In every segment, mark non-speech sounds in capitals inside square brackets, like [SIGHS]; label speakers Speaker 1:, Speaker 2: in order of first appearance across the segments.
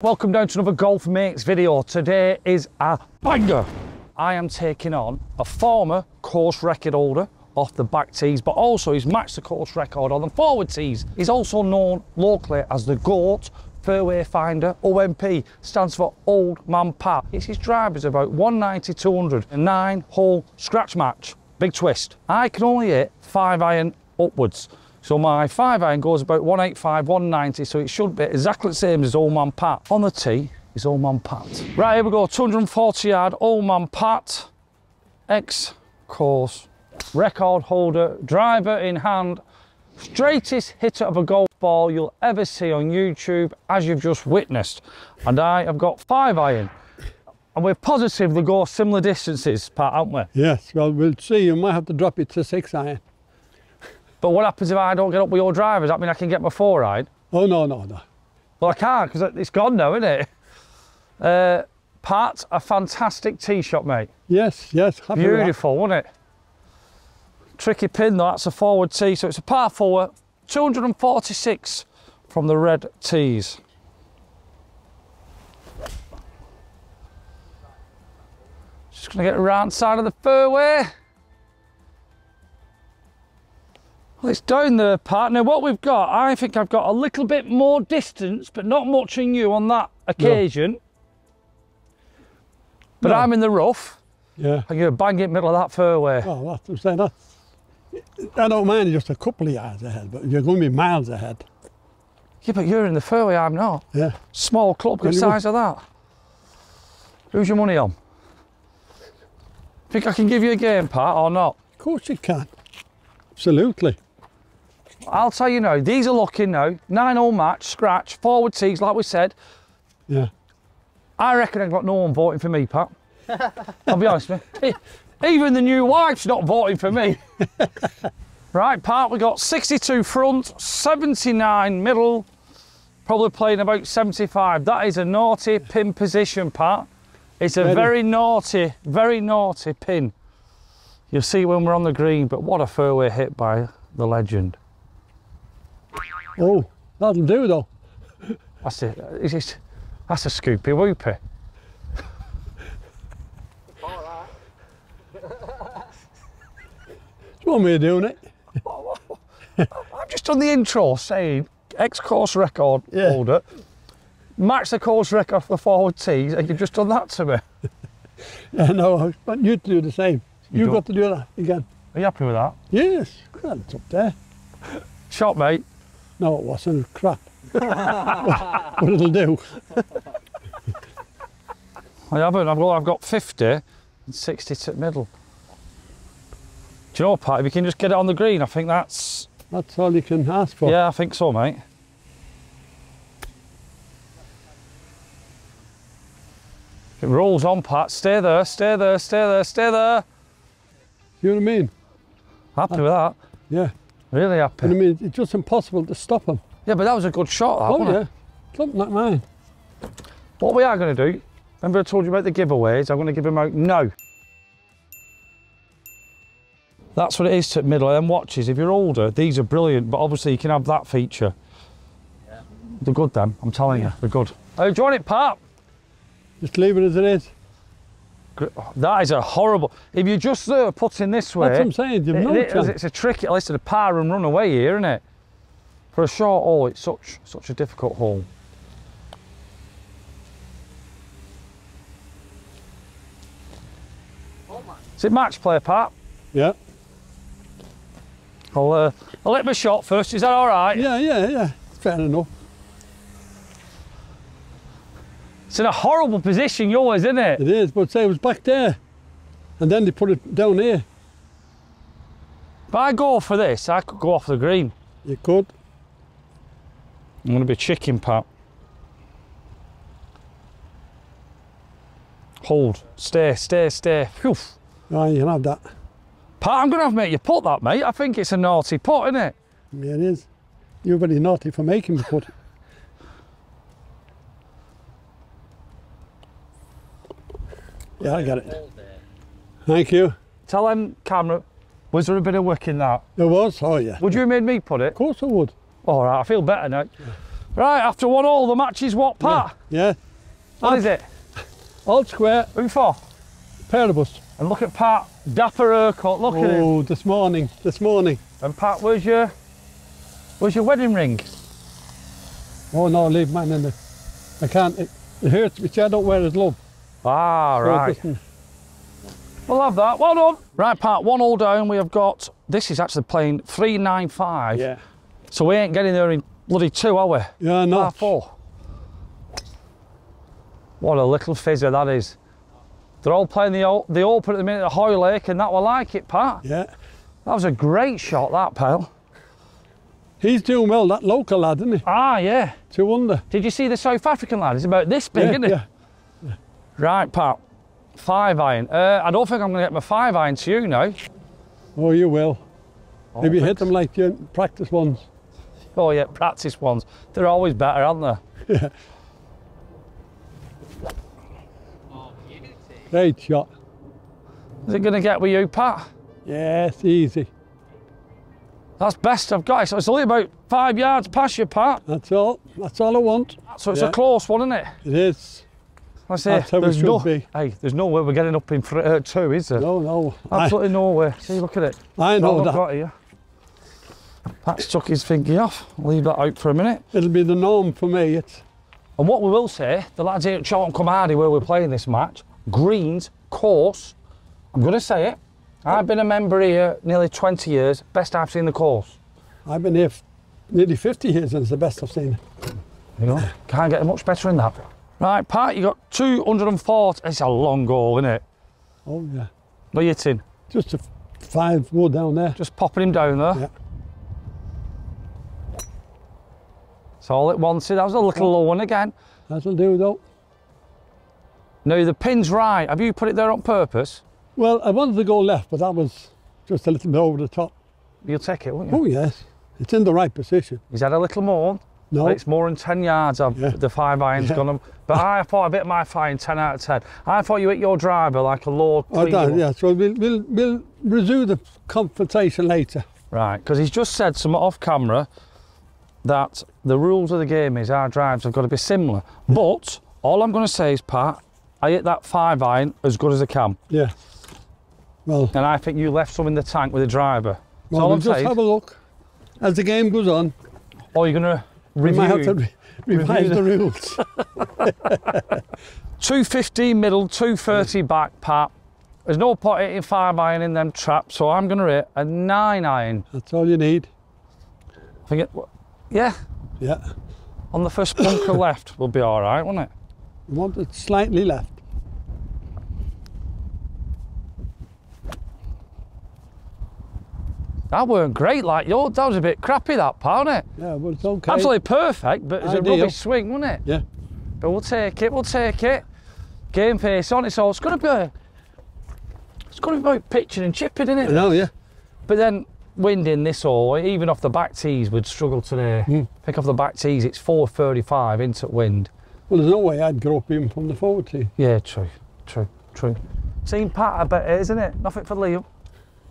Speaker 1: Welcome down to another Golf Mates video. Today is a banger. I am taking on a former course record holder off the back tees, but also he's matched the course record on the forward tees. He's also known locally as the GOAT Fairway Finder, OMP, stands for Old Man Pat. It's his drivers about 190, 200, a nine hole scratch match. Big twist. I can only hit five iron upwards. So my five iron goes about 185, 190, so it should be exactly the same as Old Man Pat. On the tee is Old Man Pat. Right, here we go, 240 yard, Old Man Pat, X course, record holder, driver in hand, straightest hitter of a golf ball you'll ever see on YouTube, as you've just witnessed. And I have got five iron. And we're positive they go similar distances, Pat, aren't we?
Speaker 2: Yes, well, we'll see. You might have to drop it to six iron.
Speaker 1: But what happens if I don't get up with your drivers? That mean I can get my four iron?
Speaker 2: Oh, no, no, no.
Speaker 1: Well, I can't because it's gone now, isn't it? Uh, Pat, a fantastic tee shot, mate.
Speaker 2: Yes, yes. happy.
Speaker 1: Beautiful, wasn't it? Tricky pin though, that's a forward tee, so it's a par four, 246 from the red tees. Just gonna get around side of the fairway. It's down there, partner. What we've got, I think I've got a little bit more distance, but not much in you on that occasion. But
Speaker 2: No.
Speaker 1: I'm in the rough.
Speaker 2: Yeah.
Speaker 1: And you're bang in the middle of that fairway.
Speaker 2: Well, that's what I'm saying. That, I don't mind just a couple of yards ahead, but you're going to be miles ahead.
Speaker 1: Yeah, but you're in the fairway, I'm not.
Speaker 2: Yeah.
Speaker 1: Small club, good size of that. Who's your money on? Think I can give you a game, Pat, or not?
Speaker 2: Of course you can. Absolutely.
Speaker 1: I'll tell you now, these are looking now. Nine all match, scratch, forward tees, like we said.
Speaker 2: Yeah.
Speaker 1: I reckon I've got no one voting for me, Pat. I'll be honest with you. Even the new wife's not voting for me. [LAUGHS] right, Pat, we got 62 front, 79 middle, probably playing about 75. That is a naughty pin position, Pat. It's a
Speaker 2: Ready.
Speaker 1: very naughty, very naughty pin. You'll see when we're on the green, but what a fairway hit by the legend.
Speaker 2: Oh, oh, that'll do though.
Speaker 1: That's it. It's that's a scoopy whoopy.
Speaker 2: It's one way of doing it. [LAUGHS]
Speaker 1: I've just done the intro saying ex-course record
Speaker 2: Yeah.
Speaker 1: holder, match the course record for the forward tees, and you've just done that to me. [LAUGHS]
Speaker 2: Yeah, no, I want you to do the same.
Speaker 1: You
Speaker 2: You've
Speaker 1: don't-
Speaker 2: got to do that again.
Speaker 1: Are you happy with that?
Speaker 2: Yes. Well, it's up there.
Speaker 1: Shot, mate.
Speaker 2: No, it wasn't. Crap. [LAUGHS] what it'll do.
Speaker 1: I haven't. I've got, I've got 50 and 60 to the middle. Do you know, Pat, if you can just get it on the green, I think that's...
Speaker 2: That's all you can ask for.
Speaker 1: Yeah, I think so, mate. It rolls on, Pat. Stay there, stay there, stay there, stay there.
Speaker 2: You know what I mean?
Speaker 1: Happy with that.
Speaker 2: Yeah.
Speaker 1: Really happy.
Speaker 2: And I mean, it's just impossible to stop them.
Speaker 1: Yeah, but that was a good shot, that,
Speaker 2: Oh,
Speaker 1: wasn't
Speaker 2: yeah.
Speaker 1: it?
Speaker 2: Something like mine.
Speaker 1: What we are going to do, remember I told you about the giveaways, I'm going to give them out now. That's what it is to middle and watches. If you're older, these are brilliant, but obviously you can have that feature. They're good then, I'm telling you, they're good. Oh, do you want it, Pat?
Speaker 2: Just leave it as it is.
Speaker 1: That is a horrible, if you're just there putting this way,
Speaker 2: That's what I'm saying. You've no
Speaker 1: it
Speaker 2: chance.
Speaker 1: it's a tricky, listen, a par and run away here, isn't it? For a short hole, it's such, such a difficult hole. Is it match play, Pat?
Speaker 2: Yeah.
Speaker 1: I'll, uh, I'll hit my shot first. Is that all right?
Speaker 2: Yeah, yeah, yeah. Fair enough.
Speaker 1: It's in a horrible position, yours, isn't it?
Speaker 2: It is, but say it was back there. And then they put it down here.
Speaker 1: If I go for this, I could go off the green.
Speaker 2: You could.
Speaker 1: I'm going to be chicken, Pat. Hold. Stay, stay, stay. Phew.
Speaker 2: Ah, you can have that.
Speaker 1: Pat, I'm going to have to make you put that, mate. I think it's a naughty putt, isn't it?
Speaker 2: Yeah, it is. You're very naughty for making me put. Yeah, I got it. Thank you.
Speaker 1: Tell them, camera, was there a bit of work in that?
Speaker 2: There was? Oh, yeah.
Speaker 1: Would you have made me put it?
Speaker 2: Of course I would.
Speaker 1: All right, I feel better now. Right, after one all, the match is what, Pat?
Speaker 2: Yeah.
Speaker 1: What is it?
Speaker 2: All square,
Speaker 1: Who for?
Speaker 2: pair of us.
Speaker 1: And look at Pat, dapper haircut, look at him.
Speaker 2: Oh, this morning, this morning.
Speaker 1: And Pat, where's your, where's your wedding ring?
Speaker 2: Oh no, leave mine in there. I can't. It, it hurts me. See, I don't wear his glove.
Speaker 1: Ah, right. We'll have that. Well done. Right, part one all down. We have got, this is actually playing 395.
Speaker 2: Yeah.
Speaker 1: So we ain't getting there in bloody two, are we?
Speaker 2: Yeah, no.
Speaker 1: Half four. What a little fizzer that is. They're all playing the, the open at the minute at Hoylake, and that will like it, Pat.
Speaker 2: Yeah.
Speaker 1: That was a great shot, that, pal.
Speaker 2: He's doing well, that local lad, isn't he?
Speaker 1: Ah, yeah.
Speaker 2: Two under.
Speaker 1: Did you see the South African lad? He's about this big,
Speaker 2: yeah,
Speaker 1: isn't he?
Speaker 2: yeah.
Speaker 1: Right, Pat. Five iron. Uh, I don't think I'm going to get my five iron to you now.
Speaker 2: Oh, you will.
Speaker 1: Oh,
Speaker 2: Maybe hit them like your practice ones.
Speaker 1: Oh, yeah, practice ones. They're always better, aren't they?
Speaker 2: Yeah. [LAUGHS] Great shot.
Speaker 1: Is it going to get with you, Pat?
Speaker 2: Yes, easy.
Speaker 1: That's best I've got. So it's only about five yards past you, Pat.
Speaker 2: That's all. That's all I want.
Speaker 1: So it's
Speaker 2: Yeah.
Speaker 1: a close one, isn't it?
Speaker 2: It is.
Speaker 1: I say,
Speaker 2: That's how it
Speaker 1: there's
Speaker 2: should
Speaker 1: no,
Speaker 2: be.
Speaker 1: Hey, there's no way we're getting up in thr- uh, two, is there?
Speaker 2: No, no. I,
Speaker 1: Absolutely no way. See, look at it.
Speaker 2: I know
Speaker 1: What
Speaker 2: that.
Speaker 1: I've got here. Pat's took his thingy off. Leave that out for a minute.
Speaker 2: It'll be the norm for me. It's
Speaker 1: And what we will say, the lads here at Chorlton-cum-Hardy, where we're playing this match, Greens, course, I'm going to say it. I've been a member here nearly 20 years. Best I've seen the course.
Speaker 2: I've been here nearly 50 years and it's the best I've seen.
Speaker 1: You know, can't get much better than that. Right, Pat, you got 240. It's a long goal, isn't it?
Speaker 2: Oh, yeah.
Speaker 1: What are you hitting?
Speaker 2: Just a five wood down there.
Speaker 1: Just popping him down there.
Speaker 2: Yeah.
Speaker 1: That's all it wanted. That was a little low one again.
Speaker 2: That'll do, though.
Speaker 1: No, the pin's right. Have you put it there on purpose?
Speaker 2: Well, I wanted to go left, but that was just a little bit over the top.
Speaker 1: You'll take it, won't you?
Speaker 2: Oh, yes. It's in the right position.
Speaker 1: He's had a little more.
Speaker 2: No.
Speaker 1: It's more than 10 yards of
Speaker 2: Yeah.
Speaker 1: the five iron's
Speaker 2: Yeah.
Speaker 1: gone. on. But [LAUGHS] I thought I bit my fine 10 out of 10. I thought you hit your driver like a low.
Speaker 2: Oh,
Speaker 1: clean
Speaker 2: that,
Speaker 1: one.
Speaker 2: yeah. So we'll, we'll, we'll resume the confrontation later.
Speaker 1: Right, because he's just said some off camera that the rules of the game is our drives have got to be similar. Hmm. But all I'm going to say is, Pat, I hit that five iron as good as I can.
Speaker 2: Yeah. Well,
Speaker 1: And I think you left some in the tank with the driver.
Speaker 2: Well
Speaker 1: all
Speaker 2: we'll
Speaker 1: I'm
Speaker 2: just
Speaker 1: saying.
Speaker 2: have a look. As the game goes on,
Speaker 1: Or you're going to
Speaker 2: we might have to re- revise the rules.
Speaker 1: 215 middle, 230 back, Pat. There's no point hitting five iron in them traps, so I'm going to hit a nine iron.
Speaker 2: That's all you need.
Speaker 1: I think it, yeah,
Speaker 2: Yeah.
Speaker 1: on the first bunker [COUGHS] left will be all right, won't it?
Speaker 2: You want it slightly left.
Speaker 1: That weren't great like yours. That was a bit crappy, that part, wasn't it?
Speaker 2: Yeah, but it's okay.
Speaker 1: Absolutely perfect, but it was a
Speaker 2: Ideal.
Speaker 1: rubbish swing, wasn't it?
Speaker 2: Yeah.
Speaker 1: But we'll take it, we'll take it. Game face on it, so it's going to be. It's going to be about pitching and chipping, isn't
Speaker 2: I
Speaker 1: it?
Speaker 2: know, yeah.
Speaker 1: But then wind in this hole, even off the back tees, would struggle today.
Speaker 2: Hmm.
Speaker 1: Pick off the back tees, it's 435 into wind.
Speaker 2: Well, there's no way I'd grow up even from the forward tee.
Speaker 1: Yeah, true, true, true. Seen Pat, I bet isn't it? Nothing for Liam.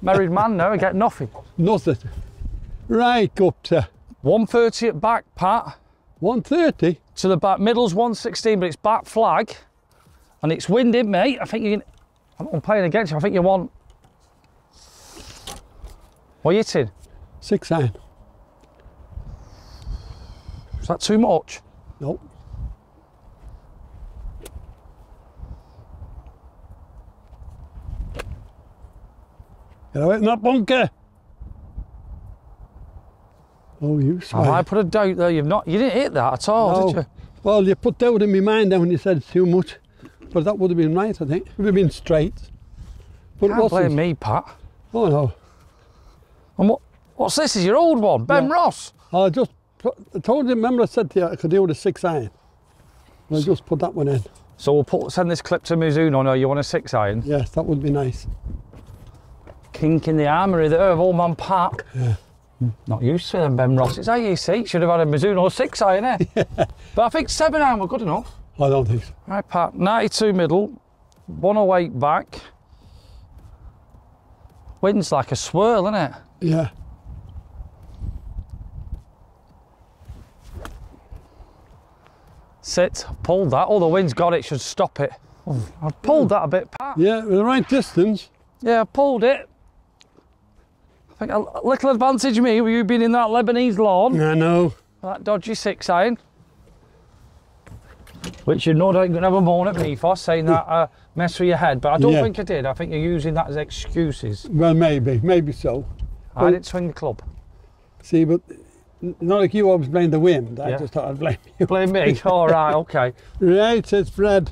Speaker 1: Married man now, I get nothing.
Speaker 2: Nothing. Right, go up to
Speaker 1: 130 at back, Pat.
Speaker 2: 130.
Speaker 1: To the back, middle's 116, but it's back flag. And it's winding, mate. I think you can. I'm playing against you. I think you want. What are you hitting?
Speaker 2: Six iron.
Speaker 1: Is that too much?
Speaker 2: Nope. Get away from that bunker. Oh, you
Speaker 1: Have. I put a doubt there? You've not. You didn't hit that at all, did
Speaker 2: No.
Speaker 1: you?
Speaker 2: Well, you put doubt in my mind then when you said too much. But that would have been right, I think. It would have been straight. But
Speaker 1: Can't blame me, Pat.
Speaker 2: Oh, no.
Speaker 1: And what? What's this? Is your old one, Ben
Speaker 2: Yeah.
Speaker 1: Ross?
Speaker 2: I just I told you, remember I said to you I could do with a six iron. I just put that one in.
Speaker 1: So we'll put send this clip to Mizuno. No, you want a six iron?
Speaker 2: Yes, that would be nice.
Speaker 1: Kink in the armoury there of old man Pat.
Speaker 2: Yeah.
Speaker 1: Not used to them, Benross. It's AEC. Should have had a Mizuno six iron, [LAUGHS] eh? but I think seven iron were good enough.
Speaker 2: I don't think so.
Speaker 1: Right, Pat. 92 middle, 108 back. Wind's like a swirl, isn't it?
Speaker 2: Yeah.
Speaker 1: Sit. Pulled that. Oh, the wind's got it. Should stop it. Oh, I've pulled that a bit, Pat.
Speaker 2: Yeah, with the right distance.
Speaker 1: Yeah, I pulled it. I think a little advantage me with you being in that Lebanese lawn.
Speaker 2: I know.
Speaker 1: That dodgy six iron. Which you know don't have a moan at me for saying that uh, mess with your head, but I don't
Speaker 2: Yeah.
Speaker 1: think I did. I think you're using that as excuses.
Speaker 2: Well, maybe, maybe so.
Speaker 1: I
Speaker 2: Well-
Speaker 1: didn't swing the club.
Speaker 2: See, but not like you always blame the wind. I
Speaker 1: Yeah.
Speaker 2: just thought I'd blame you.
Speaker 1: Blame me. [LAUGHS] All right, okay.
Speaker 2: Right, says Fred.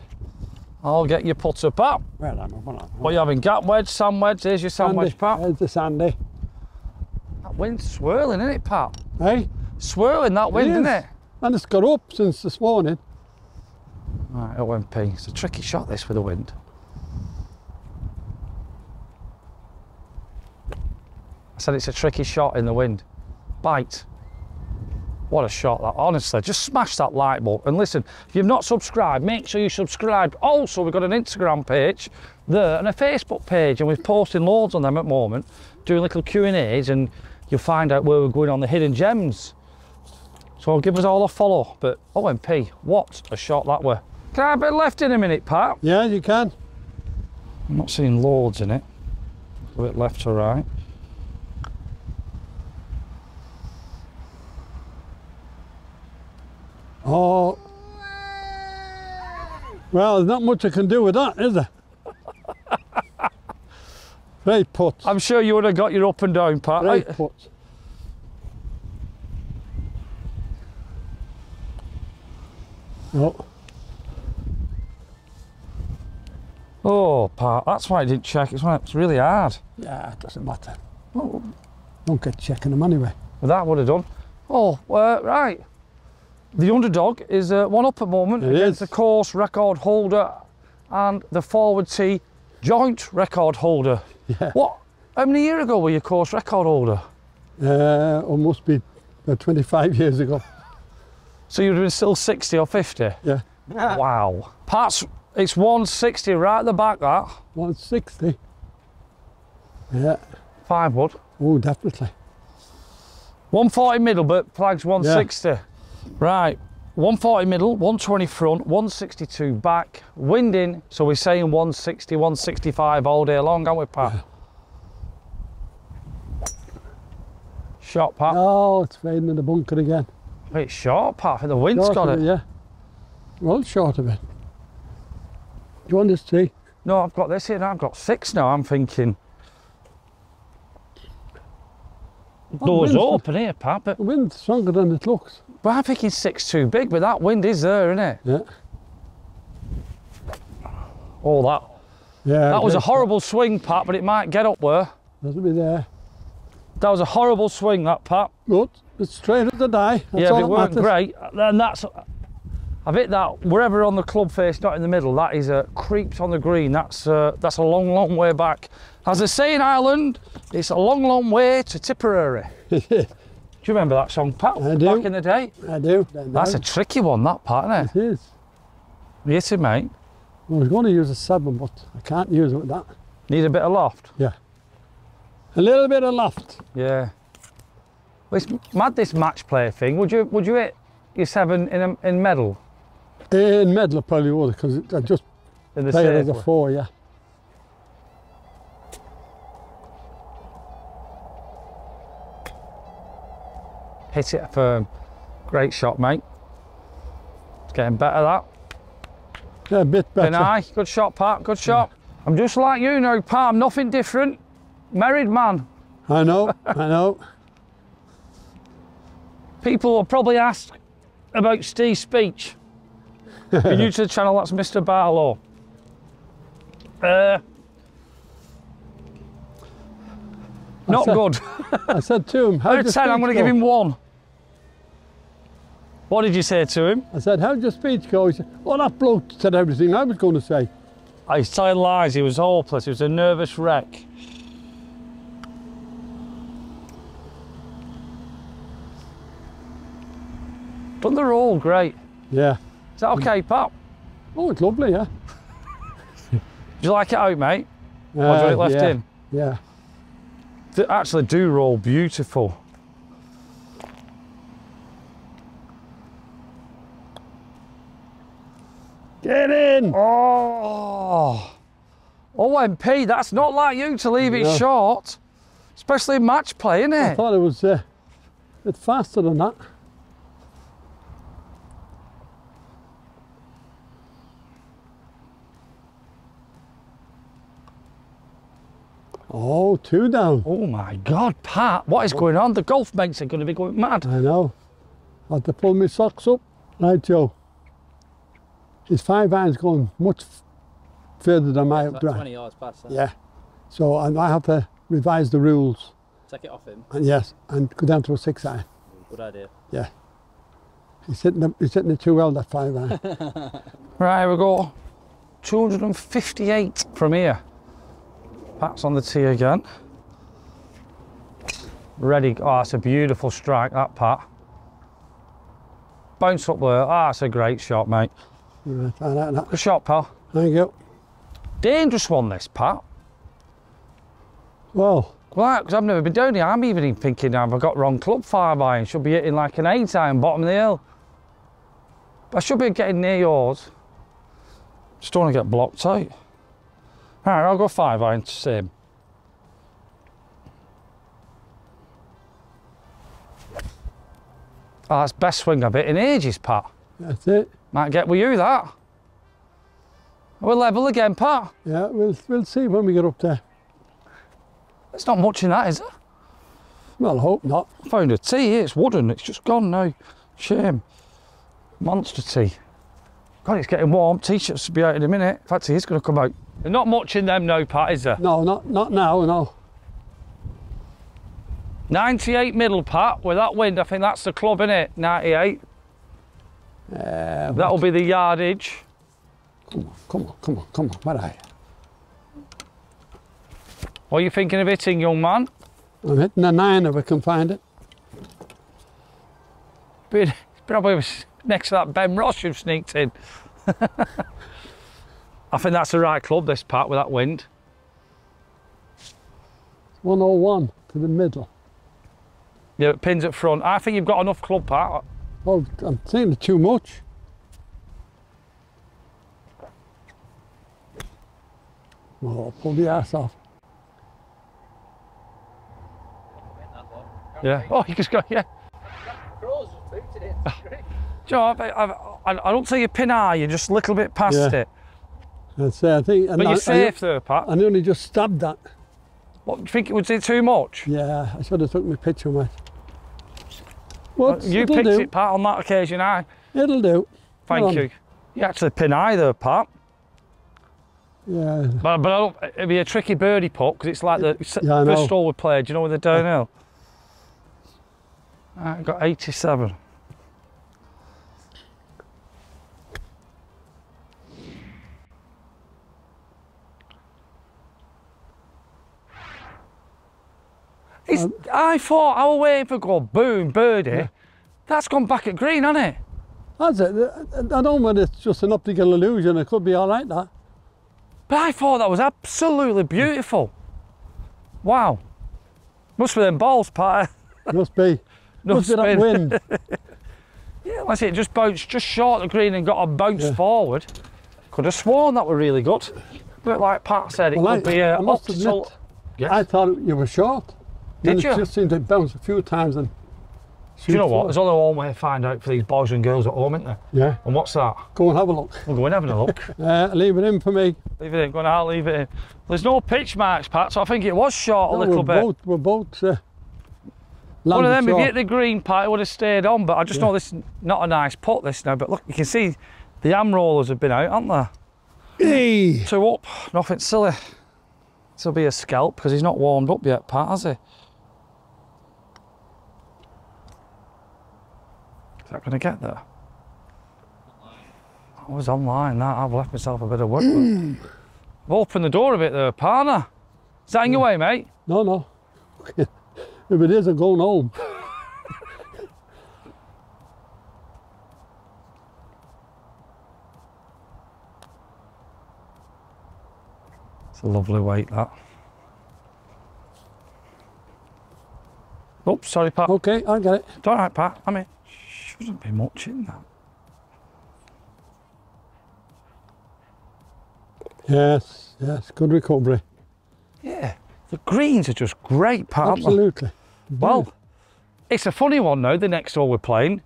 Speaker 1: I'll get your putter, Pat.
Speaker 2: Well, I'm well, I'm-
Speaker 1: What you having? Gap wedge, sand wedge. Here's your sand wedge, Pat.
Speaker 2: There's the sandy.
Speaker 1: That wind's swirling, isn't it, Pat?
Speaker 2: Hey,
Speaker 1: Swirling that wind,
Speaker 2: is.
Speaker 1: isn't it?
Speaker 2: and it's got up since this morning.
Speaker 1: Right, OMP. It's a tricky shot, this, with the wind. I said it's a tricky shot in the wind. Bite. What a shot that, honestly. Just smash that like button. And listen, if you've not subscribed, make sure you subscribe. Also, we've got an Instagram page there and a Facebook page, and we're posting loads on them at the moment, doing little Q&As, and you'll find out where we're going on the hidden gems. So give us all a follow. But OMP, what a shot that were. Can I have a bit left in a minute, Pat?
Speaker 2: Yeah, you can.
Speaker 1: I'm not seeing loads in it. A bit left to right.
Speaker 2: Oh. Well, there's not much I can do with that, is there? Great put.
Speaker 1: I'm sure you would have got your up and down, Pat.
Speaker 2: Great
Speaker 1: I-
Speaker 2: put. Oh,
Speaker 1: oh, Pat, that's why I didn't check. It's why it's really hard.
Speaker 2: yeah, it doesn't matter. Don't get checking them anyway.
Speaker 1: Well, that would have done. Oh, well, right. The underdog is uh, one up at the moment
Speaker 2: It
Speaker 1: against
Speaker 2: is.
Speaker 1: the course record holder and the forward tee joint record holder.
Speaker 2: Yeah.
Speaker 1: What? How many years ago were you course record holder?
Speaker 2: Uh, or must be about 25 years ago. [LAUGHS]
Speaker 1: So you'd have been still 60 or 50?
Speaker 2: Yeah. [LAUGHS]
Speaker 1: Wow. Parts, it's 160 right at the back, that.
Speaker 2: 160. Yeah.
Speaker 1: Five wood.
Speaker 2: Oh, definitely.
Speaker 1: 140 middle, but flags 160. Right. 140 middle, 120 front, 162 back, wind in. So we're saying 160, 165 all day long, aren't we, Pat? Shot, Pat.
Speaker 2: Oh, it's fading in the bunker again.
Speaker 1: It's short, Pat. The wind's
Speaker 2: Short
Speaker 1: got
Speaker 2: of
Speaker 1: it.
Speaker 2: Yeah. Well, short of it. Do you want this tea?
Speaker 1: No, I've got this here. now. I've got six now. I'm thinking. Doors open here, Pat. But
Speaker 2: The wind's stronger than it looks.
Speaker 1: But I'm thinking six too big, but that wind is there, isn't it?
Speaker 2: Yeah.
Speaker 1: Oh, that
Speaker 2: Yeah.
Speaker 1: that was a horrible swing, Pat, but it might get up there.
Speaker 2: That'll be there.
Speaker 1: That was a horrible swing, that Pat.
Speaker 2: Good. It's straight as the die. That's
Speaker 1: yeah,
Speaker 2: all
Speaker 1: but it weren't great. And that's I've hit that wherever on the club face, not in the middle. That is a creeps on the green. That's uh, that's a long, long way back. As they say in Ireland, it's a long, long way to Tipperary. [LAUGHS] Do you remember that song, Pat?
Speaker 2: I do.
Speaker 1: Back in the day.
Speaker 2: I do.
Speaker 1: That's a tricky one, that part, isn't it?
Speaker 2: It is.
Speaker 1: Yes, it, mate.
Speaker 2: I was going to use a seven, but I can't use it with that.
Speaker 1: Need a bit of loft. Yeah.
Speaker 2: A little bit of loft.
Speaker 1: Yeah. Well, it's mad this match play thing. Would you would you hit your seven in a, in medal
Speaker 2: In medal, I probably would, because I just
Speaker 1: in the
Speaker 2: play it as a four, yeah.
Speaker 1: Hit it firm. Great shot, mate. It's getting better that.
Speaker 2: Yeah, a bit better.
Speaker 1: Then I. Good shot, Pat. Good shot. I'm just like you now, Pat. I'm nothing different. Married man.
Speaker 2: I know, I know.
Speaker 1: People will probably ask about Steve's speech. if you're new to the channel, that's Mr. Barlow. Uh, not
Speaker 2: said-
Speaker 1: good.
Speaker 2: I said to him, how
Speaker 1: Out of 10, I'm going to give him one. What did you say to him?
Speaker 2: I said, how'd your speech go? He said, well, that bloke said everything I was going to say.
Speaker 1: I he's telling lies. He was hopeless. He was a nervous wreck. But they're all great.
Speaker 2: Yeah.
Speaker 1: Is that okay, Pop?
Speaker 2: Oh, it's lovely, yeah. [LAUGHS]
Speaker 1: Do you like it out, mate? Or do you want
Speaker 2: Uh,
Speaker 1: it left
Speaker 2: yeah,
Speaker 1: in?
Speaker 2: Yeah.
Speaker 1: They actually do roll beautiful.
Speaker 2: Get in!
Speaker 1: Oh, OMP, that's not like you to leave it short, especially in match play, isn't it?
Speaker 2: I thought it was uh, a bit faster than that. Oh, two down.
Speaker 1: Oh my God, Pat, what is going on? The golf mates are going to be going mad.
Speaker 2: I know. I had to pull my socks up. Right, Joe. His five irons going much further than my
Speaker 3: About
Speaker 2: drive.
Speaker 3: 20 yards past that.
Speaker 2: Yeah. So I I have to revise the rules.
Speaker 3: Take it off him.
Speaker 2: And yes, and go down to a six iron.
Speaker 3: Good idea. Yeah.
Speaker 2: He's hitting the, he's hitting it too well, that five iron. [LAUGHS]
Speaker 1: Right, here we go. 258 from here. Pat's on the tee again. Ready. Oh, that's a beautiful strike, that Pat. Bounce up there. Ah, that's a great shot, mate.
Speaker 2: Right, I like that.
Speaker 1: Good shot, pal.
Speaker 2: Thank you.
Speaker 1: Dangerous one, this, Pat.
Speaker 2: Well,
Speaker 1: Well, because I've never been down here. I'm even thinking, have I got wrong club five iron? Should be hitting like an eight iron, bottom of the hill. But I should be getting near yours. Just don't want to get blocked out. All right, I'll go five iron, same. Oh, that's best swing I've hit in ages, Pat.
Speaker 2: that's it.
Speaker 1: Might get with you, that. We're level again, Pat.
Speaker 2: Yeah, we'll, we'll see when we get up there.
Speaker 1: There's not much in that, is there?
Speaker 2: Well, I hope not.
Speaker 1: Found a tea here, it's wooden, it's just gone now. Shame. Monster tea. God, it's getting warm. T-shirts will be out in a minute. In fact, he's going to come out. There's not much in them now, Pat, is there?
Speaker 2: No, not not now, no.
Speaker 1: 98 middle, Pat, with that wind. I think that's the club, in it. 98.
Speaker 2: Uh,
Speaker 1: That'll be the yardage.
Speaker 2: come on, come on, come on, come on. Where are you?
Speaker 1: What are you thinking of hitting, young man?
Speaker 2: I'm hitting a nine if I can find it.
Speaker 1: Been, [LAUGHS] probably was next to that Benross you've sneaked in. [LAUGHS] I think that's the right club, this, part, with that wind.
Speaker 2: 101 to the middle.
Speaker 1: Yeah, it pins at front. I think you've got enough club, Pat.
Speaker 2: Oh, I'm saying it too much. Oh, pull the ass off.
Speaker 1: Yeah. Oh, you just got, yeah.
Speaker 3: Crows booted it.
Speaker 1: Do you know, I, I, I, I don't see you pin high, you're just a little bit past
Speaker 2: Yeah.
Speaker 1: it.
Speaker 2: That's it. I think. and
Speaker 1: But
Speaker 2: I,
Speaker 1: you're safe there, Pat.
Speaker 2: I nearly just stabbed that.
Speaker 1: What, do you think it was it too much?
Speaker 2: Yeah, I should have took my picture with. What?
Speaker 1: you
Speaker 2: it'll
Speaker 1: picked
Speaker 2: do.
Speaker 1: it, Pat, on that occasion, I.
Speaker 2: It'll do.
Speaker 1: Thank you. You actually pin high there, Pat.
Speaker 2: Yeah.
Speaker 1: But, but I don't, it'd be a tricky birdie putt because it's like the
Speaker 2: Yeah,
Speaker 1: hole we played, you know, with the downhill. I got 87.
Speaker 2: Um,
Speaker 1: I thought I was waiting for go boom birdie.
Speaker 2: Yeah.
Speaker 1: That's gone back at green, hasn't it?
Speaker 2: That's it. I don't know whether it's just an optical illusion. It could be all right, that.
Speaker 1: But I thought that was absolutely beautiful. Wow. Must be them balls, Pat. [LAUGHS]
Speaker 2: Must be.
Speaker 1: No
Speaker 2: Must be that wind. [LAUGHS]
Speaker 1: Yeah, that's it. Just bounced just short of green and got a bounce
Speaker 2: Yeah.
Speaker 1: forward. Could have sworn that were really good. But like Pat said, it
Speaker 2: Well,
Speaker 1: could
Speaker 2: I-
Speaker 1: be uh,
Speaker 2: I must
Speaker 1: optical.
Speaker 2: admit,
Speaker 1: Yes.
Speaker 2: I thought you were short.
Speaker 1: Did you?
Speaker 2: It just seemed to bounce a few times and.
Speaker 1: Do you know what? There's only one way to find out for these boys and girls at home, isn't there?
Speaker 2: Yeah.
Speaker 1: And what's that?
Speaker 2: Go and have a look.
Speaker 1: We'll go and having a look. [LAUGHS]
Speaker 2: Uh, leave it in for me.
Speaker 1: leave it in. Go on, I'll leave it in. There's no pitch marks, Pat, so I think it was short a
Speaker 2: No,
Speaker 1: little
Speaker 2: we're
Speaker 1: bit.
Speaker 2: Both, we're both. Uh,
Speaker 1: One of them, if you hit the green part, it would have stayed on. But I just
Speaker 2: Yeah.
Speaker 1: know this is not a nice putt, this now. But look, you can see the am rollers have been out, haven't they?
Speaker 2: Hey!
Speaker 1: Two up, nothing silly. This'll be a scalp because he's not warmed up yet, Pat, has he? Going to get there? I was online, that. I've left myself a bit of work. [CLEARS THROAT] I've opened the door a bit there, partner. Is that in your way, mate?
Speaker 2: No, no. [LAUGHS] if it is, I'm going home. [LAUGHS]
Speaker 1: It's a lovely weight, that. Oops, sorry, Pat.
Speaker 2: Okay, I get it.
Speaker 1: It's all right, Pat. I'm mean, shouldn't be much in that.
Speaker 2: Yes, yes, good recovery.
Speaker 1: Yeah. The greens are just great, Pat.
Speaker 2: Absolutely.
Speaker 1: Well, it's a funny one now, the next hole we're playing.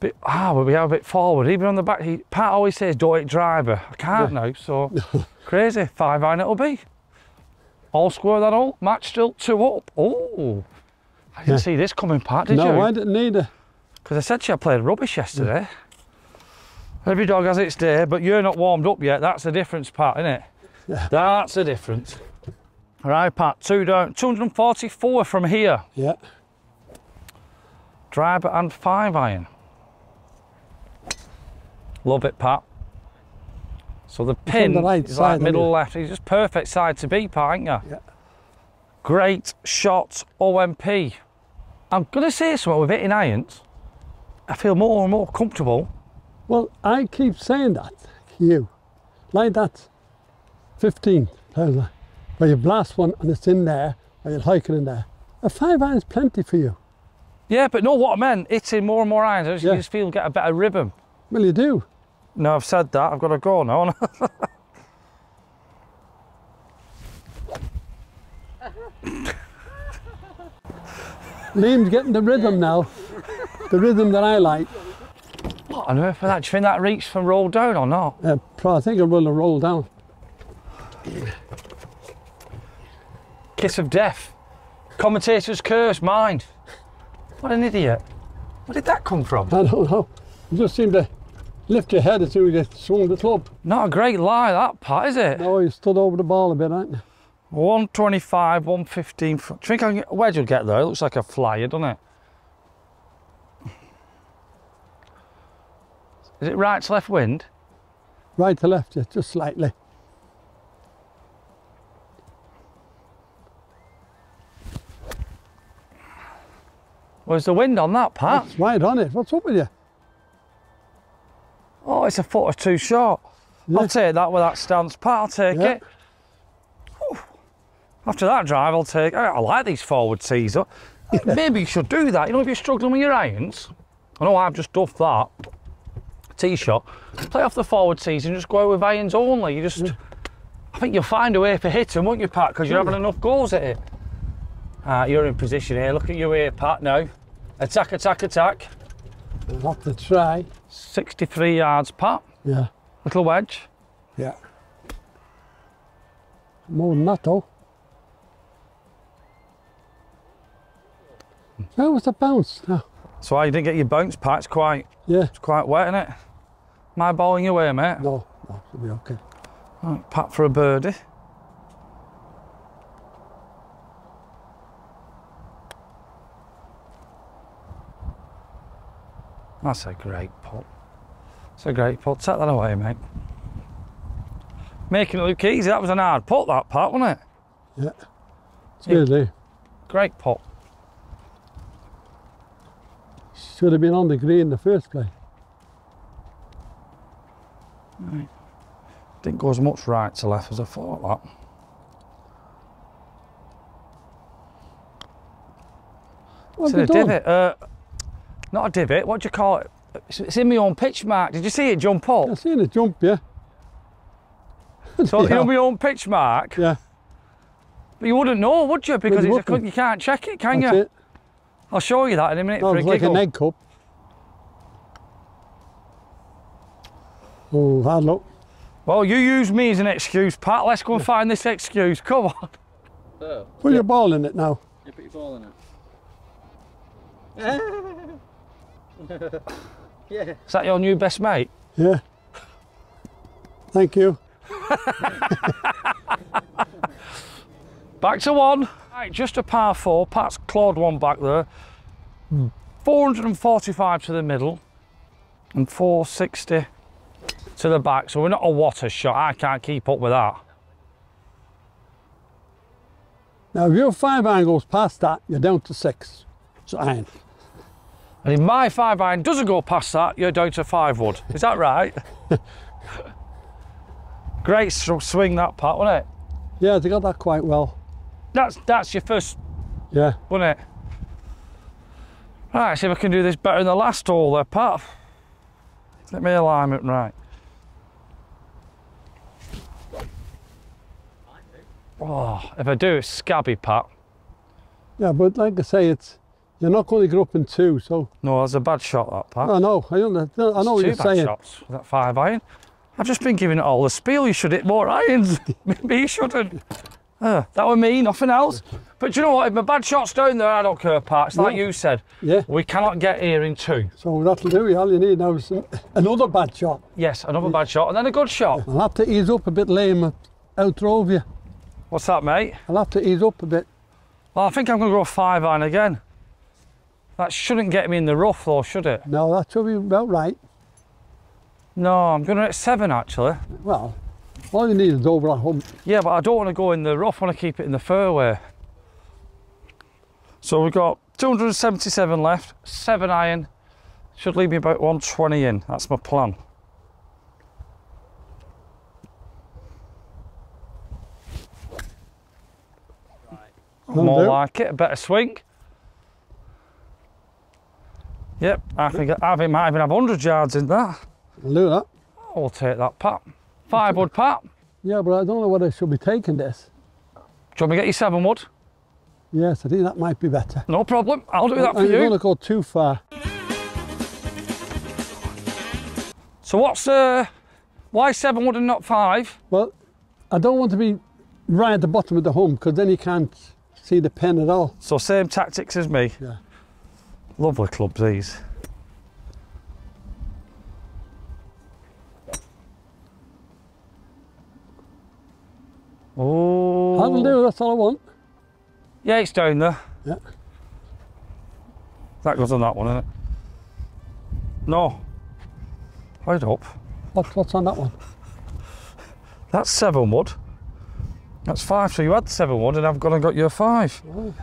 Speaker 1: But ah, well, we have a bit forward. Even on the back, he, Pat always says, don't hit driver. I can't now, so [LAUGHS] crazy. Five iron it'll be. All square that all. Match still two up. Oh, I didn't
Speaker 2: Yeah.
Speaker 1: see this coming, Pat, did
Speaker 2: no,
Speaker 1: you?
Speaker 2: I didn't need it.
Speaker 1: Because I said you I played rubbish yesterday. Every dog has its day, but you're not warmed up yet. That's the difference, Pat, isn't it?
Speaker 2: Yeah.
Speaker 1: That's the difference. All right, Pat, two down, 244 from here.
Speaker 2: Yeah.
Speaker 1: Driver and five iron. Love it, Pat. So the pin
Speaker 2: the right
Speaker 1: is like middle left. It's just perfect side to be, Pat, ain't ya?
Speaker 2: Yeah.
Speaker 1: Great shot, OMP. I'm going to say something with hitting irons. I feel more and more comfortable.
Speaker 2: Well, I keep saying that to you. Like that 15, thousand, where you blast one and it's in there, or you're hiking in there. A five iron is plenty for you.
Speaker 1: Yeah, but no, what I meant, hitting more and more irons,
Speaker 2: Yeah.
Speaker 1: you just feel get a better rhythm.
Speaker 2: Well, you do.
Speaker 1: No, I've said that. I've got to go now. [LAUGHS]
Speaker 2: Liam's getting the rhythm now. The rhythm that I like.
Speaker 1: what on earth for that? Do you think that reached from roll down or not?
Speaker 2: Uh, I think it will roll down.
Speaker 1: Kiss of death. Commentator's curse, mine. What an idiot. Where did that come from?
Speaker 2: I don't know. You just seem to lift your head as soon as you swung the club.
Speaker 1: Not a great lie, that Pat, is it?
Speaker 2: Oh, you stood over the ball a bit, aren't you?
Speaker 1: 125, 115. Do you think I can get, where'd you get there? It looks like a flyer, doesn't it? Is it right to left wind?
Speaker 2: Right to left, yeah, just slightly.
Speaker 1: Where's the wind on that, Pat?
Speaker 2: It's right on it. What's up with you?
Speaker 1: Oh, it's a foot or two short.
Speaker 2: Yeah.
Speaker 1: I'll take that with that stance, Pat. I'll take
Speaker 2: Yeah.
Speaker 1: it. Whew. After that drive, I'll take. I, I like these forward tees. Maybe you should do that. You know, if you're struggling with your irons, I know I've just duffed that tee shot. Play off the forward tees and just go with irons only. You just, I think you'll find a way for hitting, won't you, Pat? Because you're having enough goals at it. Ah, you're in position here. Look at you here, Pat. Now, attack, attack, attack.
Speaker 2: Have to try.
Speaker 1: 63 yards, Pat.
Speaker 2: Yeah,
Speaker 1: Little wedge.
Speaker 2: yeah. More than that, though. Where was a bounce? Oh,
Speaker 1: So why you didn't get your bounce, Pat? It's quite,
Speaker 2: yeah.
Speaker 1: it's quite wet, isn't it? Am I bowling your way, mate?
Speaker 2: No, no, it'll be okay.
Speaker 1: Right, Pat for a birdie. That's a great putt. It's a great putt. Take that away, mate. Making it look easy. That was an hard putt, that Pat, wasn't it?
Speaker 2: Yeah. It's good, eh?
Speaker 1: Great putt.
Speaker 2: Should have been on the green in the first place. Right.
Speaker 1: Didn't go as much right to left as I thought that.
Speaker 2: What
Speaker 1: It's
Speaker 2: have
Speaker 1: in a
Speaker 2: done?
Speaker 1: divot. Uh, not a divot. What do you call it? It's, it's in my own pitch mark. Did you see it jump up?
Speaker 2: I seen it jump, yeah.
Speaker 1: So you [LAUGHS]
Speaker 2: Yeah.
Speaker 1: know my own pitch mark.
Speaker 2: Yeah,
Speaker 1: But you wouldn't know, would you? Because
Speaker 2: you
Speaker 1: it's a, you can't check it, can
Speaker 2: that's
Speaker 1: you?
Speaker 2: it.
Speaker 1: I'll show you that in a minute
Speaker 2: No,
Speaker 1: for a
Speaker 2: it's like
Speaker 1: giggle.
Speaker 2: an egg cup. Oh, hard luck.
Speaker 1: Well, you use me as an excuse, Pat. Let's go and find this excuse. Come on.
Speaker 3: So,
Speaker 2: Put your ball in it now.
Speaker 3: you put your ball in it. [LAUGHS] yeah.
Speaker 1: Is that your new best mate?
Speaker 2: Yeah. Thank you. [LAUGHS]
Speaker 1: Back to one. Right, just a par four. Pat's clawed one back there. 445 to the middle and 460 to the back. So we're not a water shot. I can't keep up with that.
Speaker 2: Now, if your five iron goes past that, you're down to six. So iron.
Speaker 1: And if my five iron doesn't go past that, you're down to five wood. Is that right? [LAUGHS] Great swing that Pat, wasn't it?
Speaker 2: Yeah, they got that quite well.
Speaker 1: That's that's your first,
Speaker 2: Yeah.
Speaker 1: wasn't it? Right, see if I can do this better than the last hole there, Pat. Let me align it right. Oh, if I do, it's scabby, Pat.
Speaker 2: Yeah, but like I say, it's you're not going to get up in two. So
Speaker 1: No, that's a bad shot, that, Pat.
Speaker 2: I know, I, under, I know what
Speaker 1: Two
Speaker 2: you're
Speaker 1: bad
Speaker 2: saying.
Speaker 1: shots with that five iron. I've just been giving it all the spiel. You should hit more irons. [LAUGHS] Maybe you shouldn't. Uh, that was me, nothing else. But do you know what? If my bad shot's down there, I don't care, Pat. It's like
Speaker 2: No.
Speaker 1: you said.
Speaker 2: Yeah.
Speaker 1: We cannot get here in two.
Speaker 2: So that'll do. you. All you need now is another bad shot.
Speaker 1: Yes, another bad shot and then a good shot.
Speaker 2: I'll have to ease up a bit, lame. Out drove you.
Speaker 1: What's that, mate?
Speaker 2: I'll have to ease up a bit.
Speaker 1: Well, I think I'm going to go five iron again. That shouldn't get me in the rough, though, should it?
Speaker 2: No, that should be about right.
Speaker 1: No, I'm going to hit seven, actually.
Speaker 2: Well, all you need is over that hump.
Speaker 1: Yeah, but I don't want to go in the rough. I want to keep it in the fairway. So we've got 277 left, seven iron. Should leave me about 120 in. That's my plan.
Speaker 2: That'll
Speaker 1: More
Speaker 2: do.
Speaker 1: like it, a better swing. Yep, I think I might even have 100 yards in that.
Speaker 2: I'll do that.
Speaker 1: I'll take that pat. Five wood pat.
Speaker 2: Yeah, but I don't know whether I should be taking this.
Speaker 1: you want me to get you seven wood?
Speaker 2: Yes, I think that might be better.
Speaker 1: No problem. I'll do that for you.
Speaker 2: I'm going to go too far.
Speaker 1: So what's uh why seven wood and not five?
Speaker 2: Well, I don't want to be right at the bottom of the hump because then you can't see the pen at all.
Speaker 1: So same tactics as me.
Speaker 2: Yeah.
Speaker 1: Lovely clubs these. Oh.
Speaker 2: That'll do, that's all I want.
Speaker 1: Yeah, it's down there.
Speaker 2: Yeah.
Speaker 1: That goes on that one, isn't it? No. Wait up.
Speaker 2: What, what's on that one?
Speaker 1: That's seven wood. That's five. So you had seven wood, and I've gone and got your five.
Speaker 2: Oh,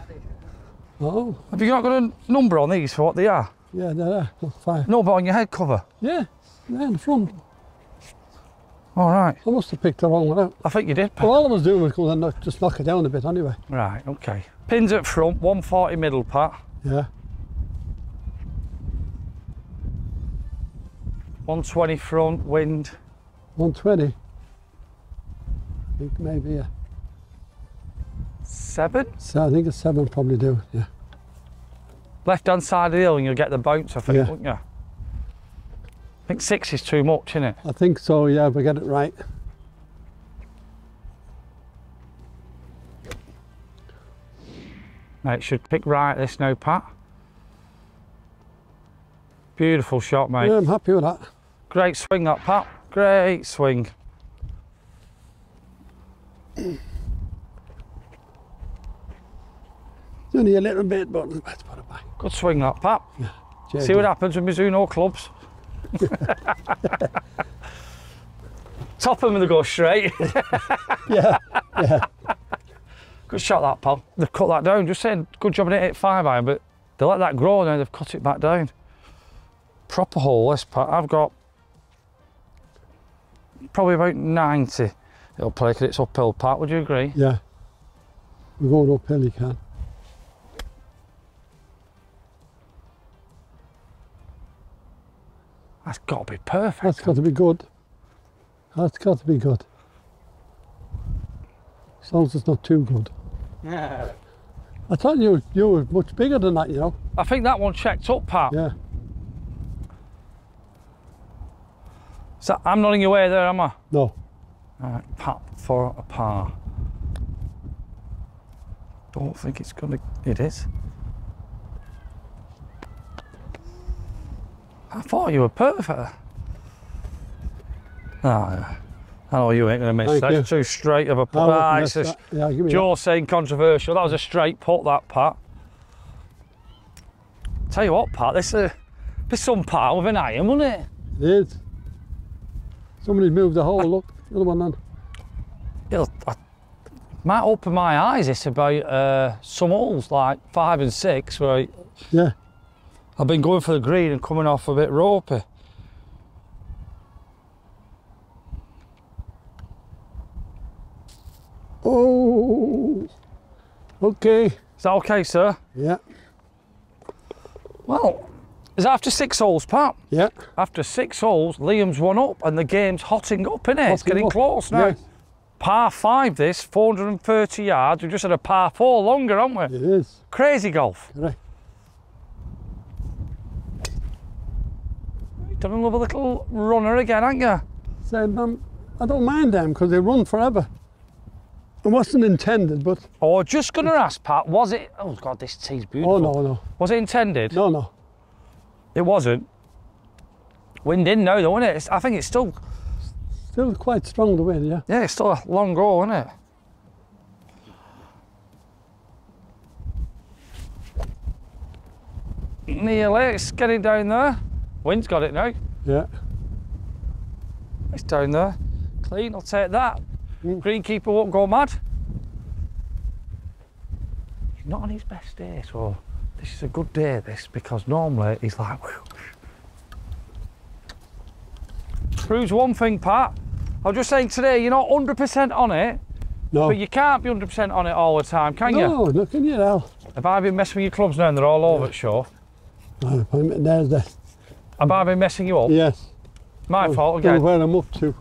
Speaker 2: oh.
Speaker 1: Have you not got a number on these for what they are?
Speaker 2: yeah, there, there. Fine.
Speaker 1: No, but on your head cover.
Speaker 2: Yeah, there in the front.
Speaker 1: All right.
Speaker 2: I must have picked the wrong one out.
Speaker 1: I think you did.
Speaker 2: Well, all I was doing was going to just knock it down a bit anyway.
Speaker 1: Right. Okay. Pins at front. 140 middle pat.
Speaker 2: Yeah,
Speaker 1: 120 front. Wind.
Speaker 2: 120. I think maybe, yeah.
Speaker 1: Seven.
Speaker 2: So I think a seven probably do, yeah.
Speaker 1: Left hand side of the hill, and you'll get the bounce. I think,
Speaker 2: Yeah.
Speaker 1: won't you? I think six is too much, isn't it?
Speaker 2: I think so, yeah, if I get it right.
Speaker 1: Mate, should pick right this now, Pat. Beautiful shot, mate.
Speaker 2: Yeah, I'm happy with that.
Speaker 1: Great swing, that Pat. Great swing.
Speaker 2: It's only a little bit, but let's put it back.
Speaker 1: Good swing, that Pat.
Speaker 2: Cheers,
Speaker 1: See what happens with Mizuno clubs. [LAUGHS] Top them and they go straight. [LAUGHS]
Speaker 2: Yeah,
Speaker 1: Good shot, that pal. They've cut that down. Just saying, good job on it, hit five iron, but they let that grow now. They've cut it back down. Proper hole, this part. I've got probably about 90. It'll play 'cause it's uphill, part, Would you agree?
Speaker 2: yeah. We're going uphill, you can.
Speaker 1: That's got to be perfect.
Speaker 2: That's got to be good. That's got to be good. As long as it's not too good.
Speaker 3: Yeah. [LAUGHS]
Speaker 2: I thought you you were much bigger than that, you know.
Speaker 1: I think that one checked up, Pat.
Speaker 2: Yeah.
Speaker 1: So I'm not in your way there, am I?
Speaker 2: No.
Speaker 1: Alright, Pat for a par. Don't think it's gonna. It is. I thought you were perfect. Ah, I know you ain't gonna miss.
Speaker 2: Thank
Speaker 1: That's
Speaker 2: you.
Speaker 1: too straight of a
Speaker 2: I
Speaker 1: putt. Ah, it's a,
Speaker 2: that. Yeah, me that.
Speaker 1: Saying controversial. That was a straight putt, that Pat. Tell you what, Pat, this uh, be some part with an iron, wouldn't it?
Speaker 2: It is. Somebody's moved the hole, look. The other one then.
Speaker 1: It'll, I might open my eyes. It's about uh, some holes like five and six where I,
Speaker 2: Yeah.
Speaker 1: I've been going for the green and coming off a bit ropey.
Speaker 2: Oh. Okay.
Speaker 1: Is that okay, sir?
Speaker 2: Yeah.
Speaker 1: Well, is that after six holes, Pat?
Speaker 2: Yeah.
Speaker 1: After six holes, Liam's one up and the game's hotting up, innit? It's getting
Speaker 2: up.
Speaker 1: close now. Par five, this 430 yards. We've just had a par four longer, haven't we?
Speaker 2: It is.
Speaker 1: Crazy golf.
Speaker 2: Correct.
Speaker 1: Done a little runner again, haven't you?
Speaker 2: Said, um, I don't mind them because they run forever. It wasn't intended, but
Speaker 1: Oh, just going to ask, Pat, was it? Oh, God, this tee's beautiful.
Speaker 2: oh no, no,
Speaker 1: Was it intended?
Speaker 2: no, no.
Speaker 1: It wasn't. Wind in now, though, isn't it? It's, I think it's still,
Speaker 2: Still quite strong the wind, yeah.
Speaker 1: yeah, it's still a long go, isn't it? Nearly, it's getting down there. Wind's got it now.
Speaker 2: Yeah.
Speaker 1: It's down there. Clean, I'll take that.
Speaker 2: Mm.
Speaker 1: Greenkeeper won't go mad. He's not on his best day, so this is a good day, this, because normally he's like, whoosh. Proves one thing, Pat. I was just saying today, you're not 100% on it,
Speaker 2: No.
Speaker 1: but you can't be 100% on it all the time, can you?
Speaker 2: no, look in your hell.
Speaker 1: Have I been messing with your clubs now and they're all over it, sure?
Speaker 2: Oh, there's the,
Speaker 1: Have I been messing you up?
Speaker 2: yes.
Speaker 1: My
Speaker 2: Oh,
Speaker 1: fault again.
Speaker 2: where I'm up to.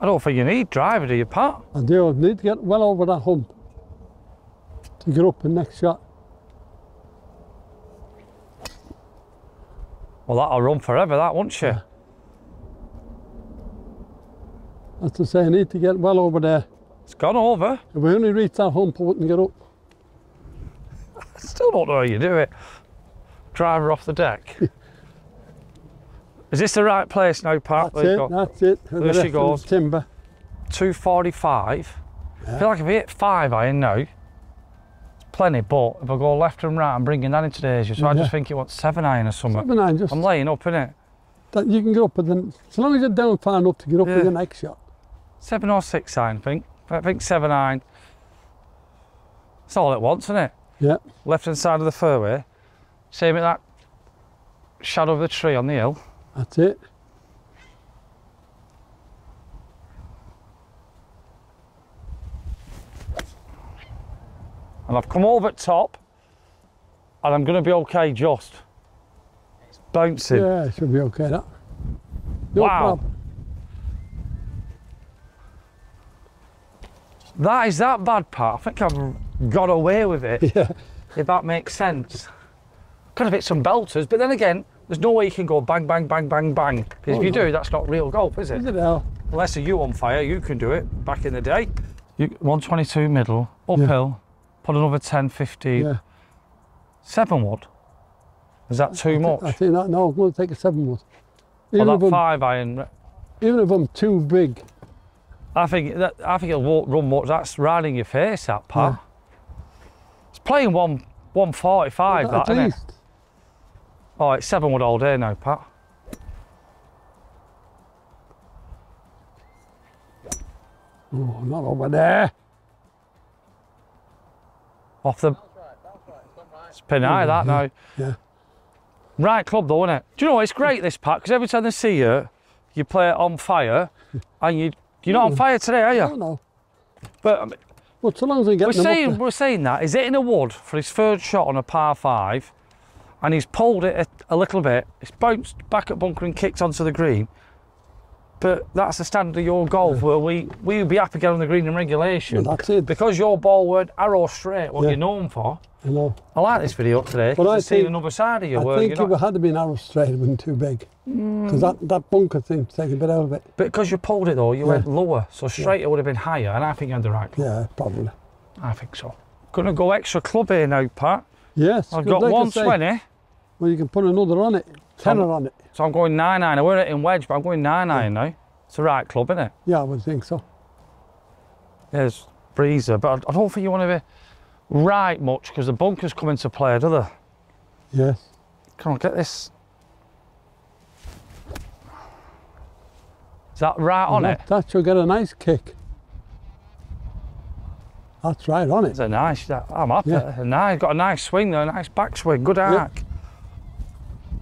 Speaker 1: I don't think you need driver, do you, Pat?
Speaker 2: I do. I need to get well over that hump to get up the next shot.
Speaker 1: Well, that'll run forever, that, won't you?
Speaker 2: As to say, I need to get well over there.
Speaker 1: It's gone over.
Speaker 2: If we only reach that hump, I wouldn't get up. [LAUGHS]
Speaker 1: Still don't know how you do it. Driver off the deck. [LAUGHS] Is this the right place now, Pat?
Speaker 2: That's it. That's it.
Speaker 1: There
Speaker 2: the
Speaker 1: she goes.
Speaker 2: the Timber.
Speaker 1: 245. I feel like if I hit five iron now, it's plenty, but if I go left and right, I'm bringing that into the danger. So I just think it wants seven iron or something.
Speaker 2: Seven iron, just
Speaker 1: I'm laying up, innit?
Speaker 2: that you can get up, but then as long as you're down far enough to get up
Speaker 1: Yeah.
Speaker 2: with your next shot.
Speaker 1: Seven or six iron, I think. I think seven iron. That's all it wants, isn't it?
Speaker 2: Yeah.
Speaker 1: Left hand side of the fairway. Same at that shadow of the tree on the hill.
Speaker 2: That's it.
Speaker 1: and I've come over top and I'm going to be okay just. It's bouncing.
Speaker 2: Yeah, it should be okay. That. No
Speaker 1: Wow.
Speaker 2: problem.
Speaker 1: That is that bad, part. I think I've got away with it, [LAUGHS]
Speaker 2: Yeah.
Speaker 1: if that makes sense. Could have hit some belters, but then again, there's no way you can go bang, bang, bang, bang, bang. Because
Speaker 2: Oh,
Speaker 1: if you
Speaker 2: no.
Speaker 1: do, that's not real golf, is it?
Speaker 2: Is it hell?
Speaker 1: Unless you on fire, you can do it back in the day. You, 122 middle, uphill, put another 10, 15.
Speaker 2: Yeah.
Speaker 1: Seven wood. Is that too
Speaker 2: I
Speaker 1: much?
Speaker 2: I think that, no, I'm going to take a seven wood.
Speaker 1: Or
Speaker 2: Even, if
Speaker 1: that
Speaker 2: I'm,
Speaker 1: five iron?
Speaker 2: Uh, even if I'm too big,
Speaker 1: I think that I think it'll won't run much. That's riding your face, that Pat. It's playing one 145, that,
Speaker 2: at
Speaker 1: isn't it? Oh, it's seven wood all day now, Pat.
Speaker 2: Oh, not over there.
Speaker 1: Off the spin high, that now.
Speaker 2: Yeah.
Speaker 1: Right club though, isn't it? Do you know what? It's great this Pat because every time they see you, you play it on fire, [LAUGHS] and you you're not on mm. fire today, are you?
Speaker 2: no.
Speaker 1: But I mean,
Speaker 2: But so long as I get
Speaker 1: we're saying we're saying that he's hitting a wood for his third shot on a par five, and he's pulled it a, a little bit. It's bounced back at bunker and kicked onto the green. But that's the standard of your golf, where we we would be happy getting on the green in regulation.
Speaker 2: Well, that's it.
Speaker 1: Because your ball weren't arrow straight, what
Speaker 2: Yeah.
Speaker 1: you're known for.
Speaker 2: you know.
Speaker 1: I like this video today.
Speaker 2: Well, I
Speaker 1: see another side of you.
Speaker 2: I think if it had to be arrow straight, it wasn't too big.
Speaker 1: Mm.
Speaker 2: Because that, that bunker seemed to take a bit out of it.
Speaker 1: But because you pulled it though, you
Speaker 2: Yeah.
Speaker 1: went lower, so straight it would have been higher, and I think you had the right.
Speaker 2: Yeah, probably.
Speaker 1: I think so. Gonna go extra club here now, Pat.
Speaker 2: Yes.
Speaker 1: I've got
Speaker 2: like I say,
Speaker 1: 120,
Speaker 2: Well, you can put another on it. Tenner on it.
Speaker 1: so I'm going 9 9. I weren't in wedge, but I'm going 9 9 now. It's the right club, isn't it?
Speaker 2: Yeah, I would think so.
Speaker 1: There's breezer, but I I don't think you want to be right much because the bunkers come into play, do they?
Speaker 2: Yes.
Speaker 1: Come on, get this. Is that right on
Speaker 2: that,
Speaker 1: it?
Speaker 2: That should get a nice kick. That's right on it.
Speaker 1: It's a nice. I'm happy.
Speaker 2: Yeah.
Speaker 1: Nice, got a nice swing there, a nice backswing, good arc.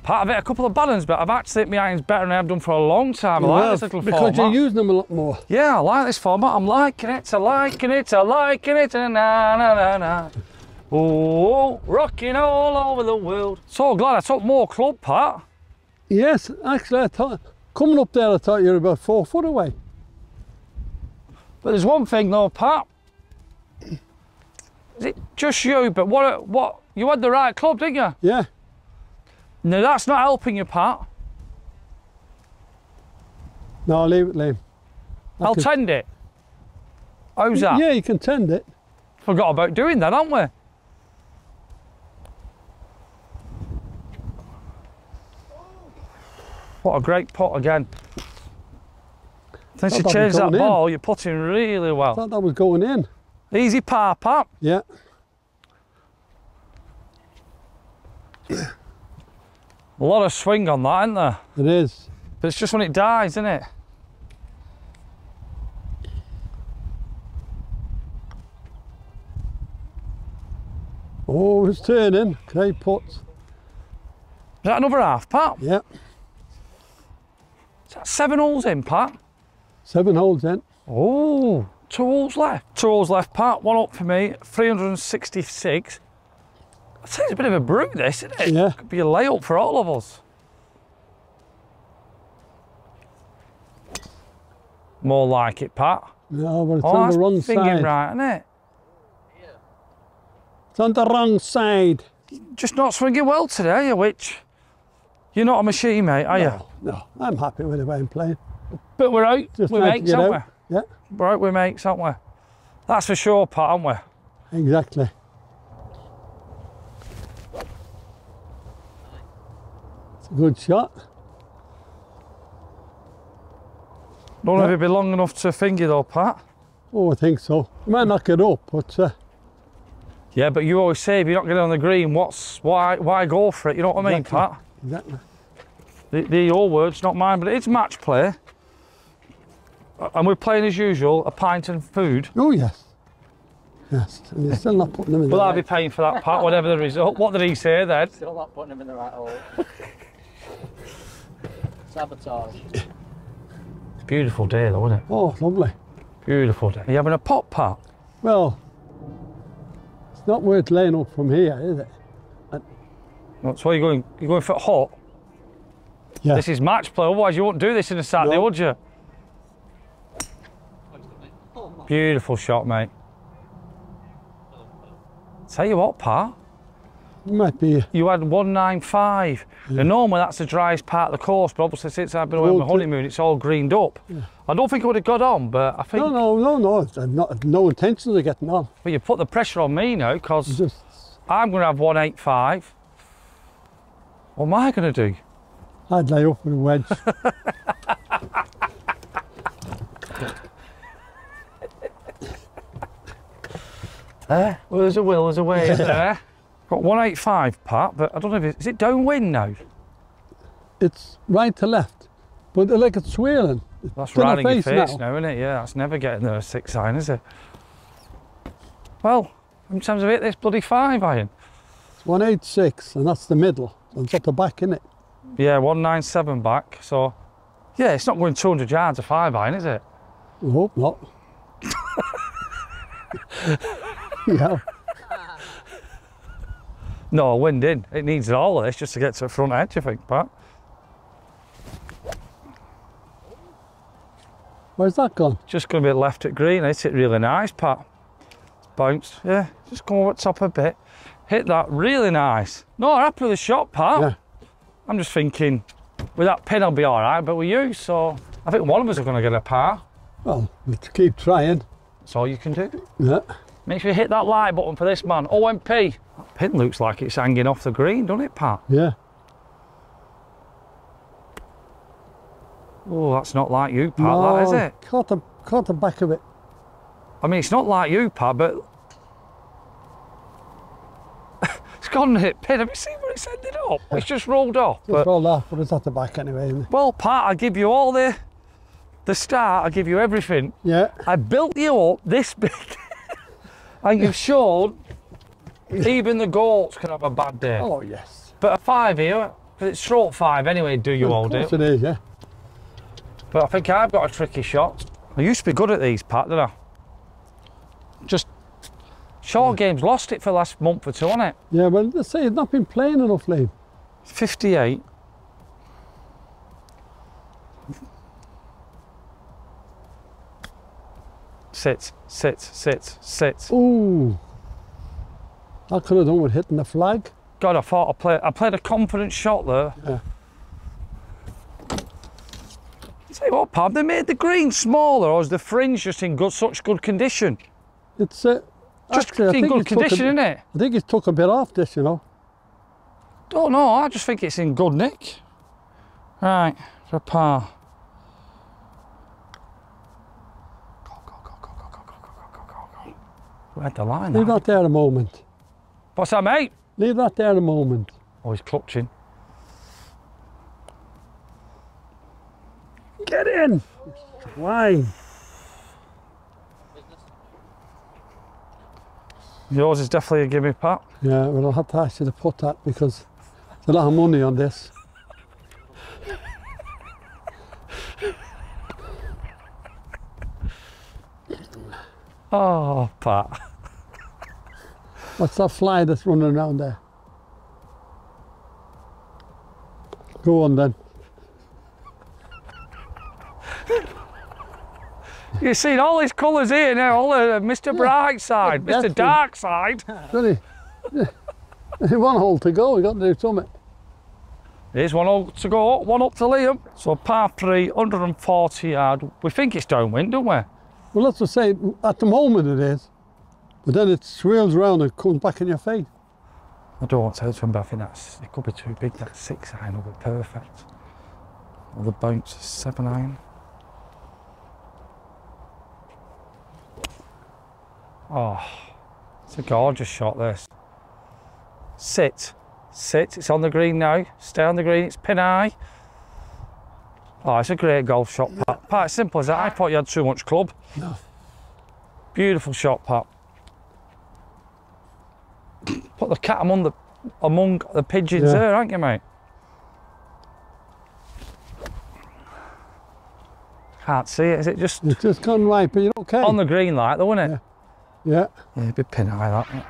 Speaker 1: Part of it, a couple of balance, but I've actually hit my irons better than I've done for a long time. I like
Speaker 2: Well,
Speaker 1: this little
Speaker 2: because
Speaker 1: format.
Speaker 2: you're using them a lot more.
Speaker 1: Yeah, I like this format. I'm liking it, I liking it, I liking it, na na na na. Oh, rocking all over the world. So glad I took more club, Pat.
Speaker 2: Yes, actually, I thought coming up there, I thought you were about four foot away.
Speaker 1: But there's one thing though, Pat. Just you? But what? What? You had the right club, didn't you?
Speaker 2: Yeah.
Speaker 1: No, that's not helping you, Pat.
Speaker 2: No, leave it, Liam. I
Speaker 1: I'll
Speaker 2: can-
Speaker 1: tend it. How's that?
Speaker 2: Yeah, you can tend it.
Speaker 1: Forgot about doing that, haven't we? What a great pot again. Since
Speaker 2: Thought
Speaker 1: you changed that
Speaker 2: going in.
Speaker 1: ball, you're putting really well.
Speaker 2: Thought that was going in.
Speaker 1: Easy par, Pat.
Speaker 2: Yeah.
Speaker 1: A lot of swing on that, isn't there?
Speaker 2: It is.
Speaker 1: But it's just when it dies, isn't it?
Speaker 2: Oh, it's turning. Great putt.
Speaker 1: Is that another half, Pat?
Speaker 2: Yeah.
Speaker 1: Is that seven holes in, Pat?
Speaker 2: Seven holes in.
Speaker 1: Oh, two holes left. Two holes left, Pat. One up for me, 366. It's a bit of a brute, this, isn't it?
Speaker 2: Yeah.
Speaker 1: Could be a layup for all of us. More like it, Pat.
Speaker 2: No, but it's
Speaker 1: Oh,
Speaker 2: on the wrong side.
Speaker 1: right, isn't it?
Speaker 2: It's on the wrong side.
Speaker 1: Just not swinging well today, are you? Which, you're not a machine, mate, are you?
Speaker 2: No, no, I'm happy with the way I'm playing.
Speaker 1: But we're out.
Speaker 2: Just
Speaker 1: we're
Speaker 2: trying
Speaker 1: mates, aren't
Speaker 2: out.
Speaker 1: we?
Speaker 2: Yeah,
Speaker 1: We're out, we're mates, aren't we? That's for sure, Pat, aren't we?
Speaker 2: exactly. It's a good shot.
Speaker 1: Don't know if it'd be long enough to finger though, Pat.
Speaker 2: Oh, I think so. You might knock it up, but uh,
Speaker 1: Yeah, but you always say if you're not getting on the green, what's why why go for it? You know what I mean,
Speaker 2: Exactly.
Speaker 1: Pat?
Speaker 2: exactly.
Speaker 1: The, the your words, not mine, but it's match play. And we're playing as usual, a pint and food.
Speaker 2: Oh, yes. Yes, and you're still not putting them in
Speaker 1: Will
Speaker 2: the
Speaker 1: I be paying for that, Pat? Whatever the result. What did he say then?
Speaker 3: Still not putting them in the right hole. [LAUGHS] Sabotage.
Speaker 1: Beautiful day though, isn't it?
Speaker 2: Oh, lovely.
Speaker 1: Beautiful day. Are you having a pop, Pat?
Speaker 2: Well, it's not worth laying up from here, is it?
Speaker 1: That's why you're going. You're going for hot.
Speaker 2: Yeah.
Speaker 1: This is match play. Otherwise, you wouldn't do this in a Saturday,
Speaker 2: No.
Speaker 1: would you? Beautiful shot, mate. Tell you what, Pat.
Speaker 2: It might be.
Speaker 1: You had 195. And normally that's the driest part of the course, but obviously since I've been away on my honeymoon, it's all greened up. I don't think it would have got on, but I think
Speaker 2: No, no, no, no. It's not, no intentions of getting on.
Speaker 1: but you put the pressure on me now because
Speaker 2: Just
Speaker 1: I'm going to have 185. What am I going to do?
Speaker 2: I'd lay up with a wedge. [LAUGHS]
Speaker 1: Eh? Well, there's a will, there's a way, isn't there? Got 185, Pat, but I don't know if it, is it downwind now?
Speaker 2: it's right to left, but like it's swirling.
Speaker 1: That's
Speaker 2: the
Speaker 1: right in your
Speaker 2: face now.
Speaker 1: now. isn't it? Yeah, that's never getting there a six iron, is it? Well, in terms of have I hit this bloody five iron?
Speaker 2: It's 186, and that's the middle. And it's at the back, isn't it?
Speaker 1: Yeah, 197 back, so yeah, it's not going 200 yards a five iron, is it?
Speaker 2: I hope not. [LAUGHS] yeah,
Speaker 1: No, wind in. It needs all of this just to get to the front edge, I think, Pat.
Speaker 2: where's that gone?
Speaker 1: Just going to be left at green. Hit it really nice, Pat. Bounced. Yeah, just come over top a bit. Hit that really nice. No, happy with the shot, Pat.
Speaker 2: Yeah.
Speaker 1: I'm just thinking, with that pin, I'll be all right. But with you, so I think one of us are going to get a par.
Speaker 2: Well, let's keep trying.
Speaker 1: That's all you can do.
Speaker 2: Yeah.
Speaker 1: Make sure you hit that like button for this man. OMP. That pin looks like it's hanging off the green, doesn't it, Pat?
Speaker 2: Yeah.
Speaker 1: Oh, that's not like you, Pat, that is it?
Speaker 2: Caught the, caught the back of it.
Speaker 1: I mean, it's not like you, Pat, but [LAUGHS] it's gone and hit pin. Have you seen where it's ended up? It's just rolled off.
Speaker 2: Just
Speaker 1: But,
Speaker 2: rolled off, but it's at the back anyway, isn't it?
Speaker 1: well, Pat, I give you all the the start. I give you everything.
Speaker 2: Yeah.
Speaker 1: I built you up this [LAUGHS] big, and you've shown even the goats can have a bad day.
Speaker 2: Oh, yes.
Speaker 1: But a five here, 'cause it's stroke five anyway. Do you all
Speaker 2: Of
Speaker 1: do?
Speaker 2: course it is, yeah.
Speaker 1: But I think I've got a tricky shot. I used to be good at these, Pat, didn't I? Just short games, lost it for the last month or two, hasn't it?
Speaker 2: Yeah, well, let's say it's not been playing enough, Liam.
Speaker 1: 58. Sit, sit, sit, sit.
Speaker 2: Ooh. I could have done with hitting the flag.
Speaker 1: God, I thought I played. I played a confident shot there.
Speaker 2: Yeah.
Speaker 1: Say what, Pam? They made the green smaller, or is the fringe just in good, such good condition?
Speaker 2: It's uh,
Speaker 1: Just
Speaker 2: actually, I
Speaker 1: in
Speaker 2: think
Speaker 1: good
Speaker 2: it took a
Speaker 1: condition, isn't it?
Speaker 2: I think it took a bit off this, you know.
Speaker 1: Don't know. I just think it's in good nick. Right, for a par. Go. Read the line.
Speaker 2: Leave
Speaker 1: that.
Speaker 2: that there a moment.
Speaker 1: What's that, mate?
Speaker 2: Leave that there a moment.
Speaker 1: Oh, he's clutching.
Speaker 2: Get in! Why?
Speaker 1: Yours is definitely a gimme, Pat.
Speaker 2: Yeah, well, I'll have to ask you to put that because there's a lot of money on this. [LAUGHS]
Speaker 1: Oh, Pat.
Speaker 2: What's that fly that's running around there? Go on then.
Speaker 1: You've seen all these colours here now, all the uh, Mr. Bright side, Mr. Dark side.
Speaker 2: Really? [LAUGHS] One hole to go, we've got to do something.
Speaker 1: Here's one hole to go, one up to Liam. So par three, 140 yard. We think it's downwind, don't we?
Speaker 2: Well, let's just say at the moment it is, but then it swirls around and comes back in your face.
Speaker 1: I don't want to tell you, but I think that's, it could be too big. That six iron will be perfect. Well, the bounce is seven iron. Oh, it's a gorgeous shot, this. Sit, sit, it's on the green now. Stay on the green, it's pin high. Oh, it's a great golf shot, Pat. Pat, simple as that. I thought you had too much club.
Speaker 2: No.
Speaker 1: Beautiful shot, Pat. Put the cat among the among the pigeons
Speaker 2: Yeah.
Speaker 1: there, aren't you, mate? Can't see it. Is it just
Speaker 2: It's just gone right, but you're okay.
Speaker 1: on the green light, though, isn't it?
Speaker 2: yeah,
Speaker 1: Yeah, a bit pin high that.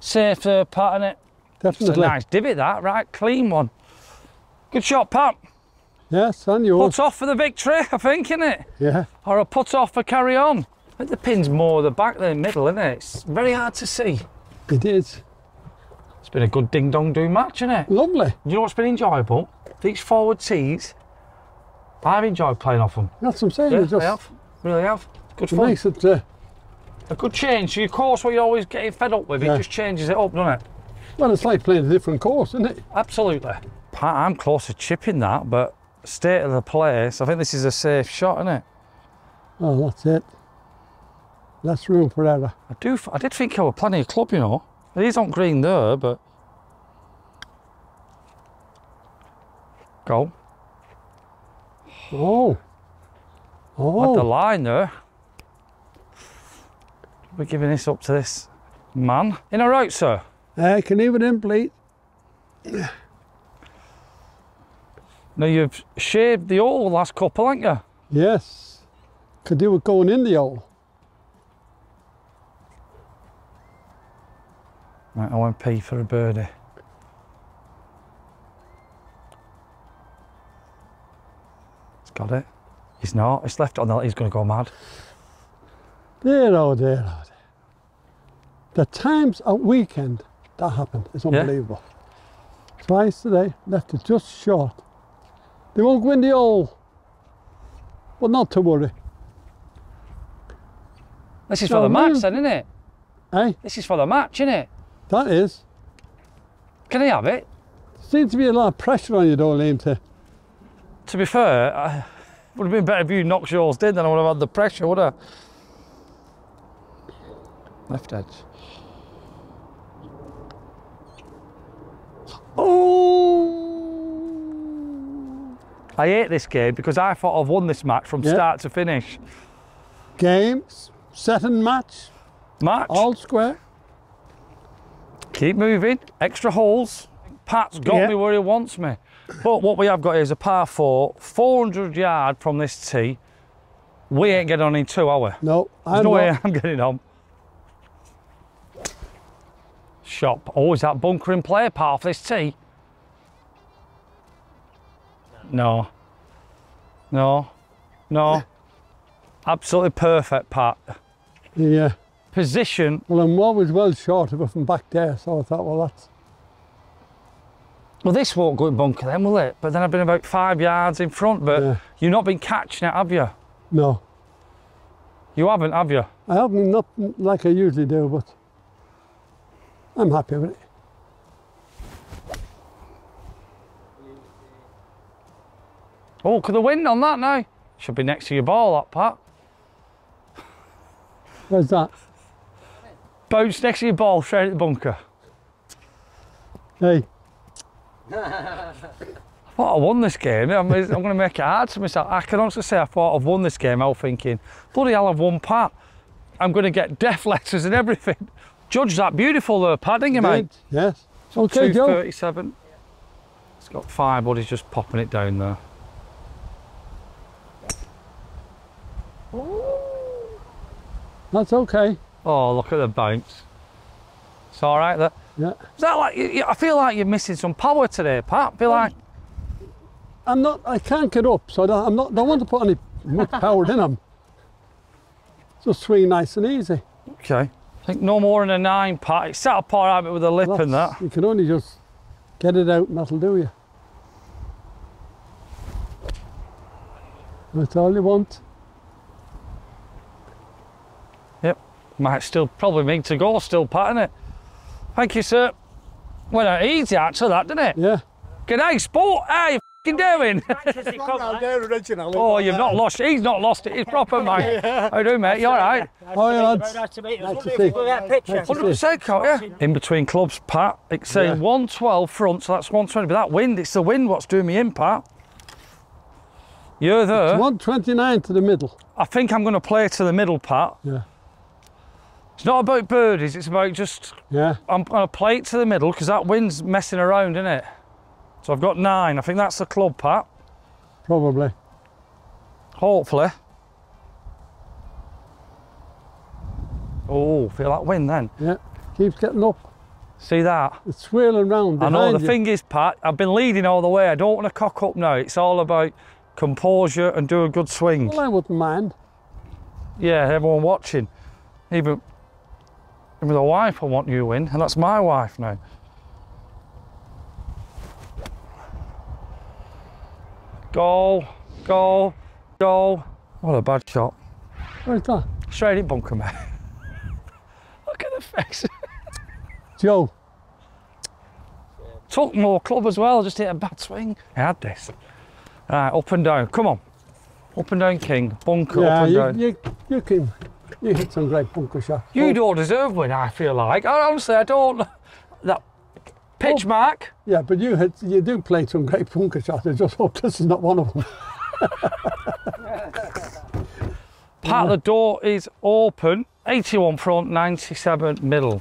Speaker 1: Safe uh, Pat, innit? It's a
Speaker 2: definitely.
Speaker 1: nice divot, that. Right, clean one. Good shot, Pat.
Speaker 2: Yes, and yours.
Speaker 1: Put off for the victory, I think, isn't it?
Speaker 2: Yeah,
Speaker 1: Or a put off for carry on. I think the pin's more the back than the middle, isn't it? It's very hard to see.
Speaker 2: It is.
Speaker 1: It's been a good ding dong do match, isn't it?
Speaker 2: Lovely.
Speaker 1: You know what's been enjoyable? These forward tees. I've enjoyed playing off them.
Speaker 2: That's what I'm saying.
Speaker 1: Yeah,
Speaker 2: just
Speaker 1: I have. Really have. Good fun.
Speaker 2: it. Uh,
Speaker 1: A good change. So your course, what you're always getting fed up with,
Speaker 2: Yeah.
Speaker 1: it just changes it up, doesn't it?
Speaker 2: well, it's like playing a different course, isn't it?
Speaker 1: Absolutely. Pat, I'm close to chipping that, but state of the place, I think this is a safe shot, isn't it?
Speaker 2: Oh, that's it. Less room for error.
Speaker 1: I do. I did think I were plenty of club, you know. It is on green there, but go.
Speaker 2: Oh. Oh.
Speaker 1: At the
Speaker 2: Oh.
Speaker 1: line there. We're giving this up to this man. In a route, sir.
Speaker 2: I can it in, please.
Speaker 1: Now you've shaved the hole the last couple, haven't you?
Speaker 2: Yes. Could do it going in the hole.
Speaker 1: Right, I won't pay for a birdie. He's got it. He's not. He's left it on the. He's going to go mad.
Speaker 2: There, oh, there, oh, there. The times a weekend that happened is unbelievable. Twice today, left it just short. They won't go in the hole. But not to worry.
Speaker 1: This is
Speaker 2: No,
Speaker 1: for the match, then, isn't it?
Speaker 2: Eh?
Speaker 1: This is for the match, isn't it?
Speaker 2: That is.
Speaker 1: Can he have it?
Speaker 2: Seems to be a lot of pressure on you, though, Liam, to
Speaker 1: To be fair, I, would have been better if you knocked yours did than I would have had the pressure, would I? Left edge.
Speaker 2: Oh!
Speaker 1: I hate this game because I thought I've won this match from
Speaker 2: Yeah.
Speaker 1: start to finish.
Speaker 2: Games, set and match,
Speaker 1: Match.
Speaker 2: all square.
Speaker 1: Keep moving. Extra holes. Pat's got
Speaker 2: Yeah.
Speaker 1: me where he wants me. But what we have got here is a par four, 400 yard from this tee. We ain't getting on in two, are we?
Speaker 2: No,
Speaker 1: There's
Speaker 2: I'm
Speaker 1: no way. I'm getting on. Shop. Oh, is that bunkering play part of this tee? No. No. No. Absolutely perfect, Pat.
Speaker 2: Yeah.
Speaker 1: Position.
Speaker 2: Well, I'm always well short of it from back there, so I thought, well, that's
Speaker 1: Well, this won't go in bunker then, will it? But then I've been about five yards in front, but
Speaker 2: Yeah.
Speaker 1: you've not been catching it, have you?
Speaker 2: no.
Speaker 1: You haven't, have you?
Speaker 2: I haven't not like I usually do, but I'm happy with it.
Speaker 1: Oh, could the wind on that now? Should be next to your ball, that Pat.
Speaker 2: Where's that?
Speaker 1: Bounce next to your ball, straight at the bunker.
Speaker 2: Hey, [LAUGHS]
Speaker 1: I thought I won this game. I'm, I'm going to make it hard to myself. I can honestly say I thought I've won this game. I was thinking, bloody hell, I've won Pat. I'm going to get [LAUGHS] death letters and everything. Judge that beautiful though, Pat, didn't you, mate?
Speaker 2: Yes. Okay, Joe.
Speaker 1: 237. It's got five, but he's just popping it down there.
Speaker 2: That's okay.
Speaker 1: Oh, look at the bounce. It's all right there.
Speaker 2: Yeah.
Speaker 1: Is that like, I feel like you're missing some power today, Pat. I feel um, like,
Speaker 2: I'm not. I can't get up, so I don't, I'm not. Don't want to put any much power in them. Just swing nice and easy.
Speaker 1: okay. I think no more than a nine, Pat. It's set up all right with the lip and that.
Speaker 2: You can only just get it out, and that'll do you. That's all you want.
Speaker 1: Might still probably mean to go still, patting it. Thank you, sir. Well, uh, easy answer that, didn't it?
Speaker 2: Yeah.
Speaker 1: Good day, sport. How you f***ing doing? [LAUGHS] oh, you've not lost. He's not lost it. He's proper, [LAUGHS] mate. How you doing, mate? You all right?
Speaker 2: Oh, yeah, lads.
Speaker 3: Nice to meet you.
Speaker 2: Nice
Speaker 3: Nice
Speaker 2: to
Speaker 3: to
Speaker 2: see.
Speaker 3: see that picture.
Speaker 2: Nice to
Speaker 1: Hundred percent, can't you? In between clubs, Pat. It's saying
Speaker 2: Yeah.
Speaker 1: 112 front, so that's 120. But that wind, it's the wind what's doing me in, Pat. You're there.
Speaker 2: 129 to the middle.
Speaker 1: I think I'm going to play to the middle, Pat.
Speaker 2: Yeah.
Speaker 1: It's not about birdies. It's about just
Speaker 2: Yeah.
Speaker 1: I'm going to play it to the middle because that wind's messing around, isn't it? So I've got nine. I think that's the club, Pat.
Speaker 2: Probably.
Speaker 1: Hopefully. Oh, feel that wind then.
Speaker 2: Yeah. Keeps getting up.
Speaker 1: See that?
Speaker 2: It's swirling round.
Speaker 1: I know the
Speaker 2: you.
Speaker 1: thing is, Pat, I've been leading all the way. I don't want to cock up now. It's all about composure and do a good swing.
Speaker 2: Well, I wouldn't mind.
Speaker 1: Yeah, everyone watching. Even, even the wife I want you win, and that's my wife now. Goal, goal, goal. What a bad shot.
Speaker 2: Where's that?
Speaker 1: Straight in bunker, mate. [LAUGHS] Look at the face.
Speaker 2: Joe.
Speaker 1: Took more club as well, just hit a bad swing. I had this. Right, up and down. Come on. Up and down, King. Bunker,
Speaker 2: Yeah,
Speaker 1: up and
Speaker 2: you,
Speaker 1: down.
Speaker 2: you, you can. You hit some great bunker shots.
Speaker 1: You don't deserve one, I feel like. I, honestly, I don't. That pitch
Speaker 2: Oh.
Speaker 1: mark.
Speaker 2: Yeah, but you hit, you do play some great bunker shots. I just hope this is not one of them. [LAUGHS]
Speaker 1: Pat, the door is open. 81 front, 97 middle.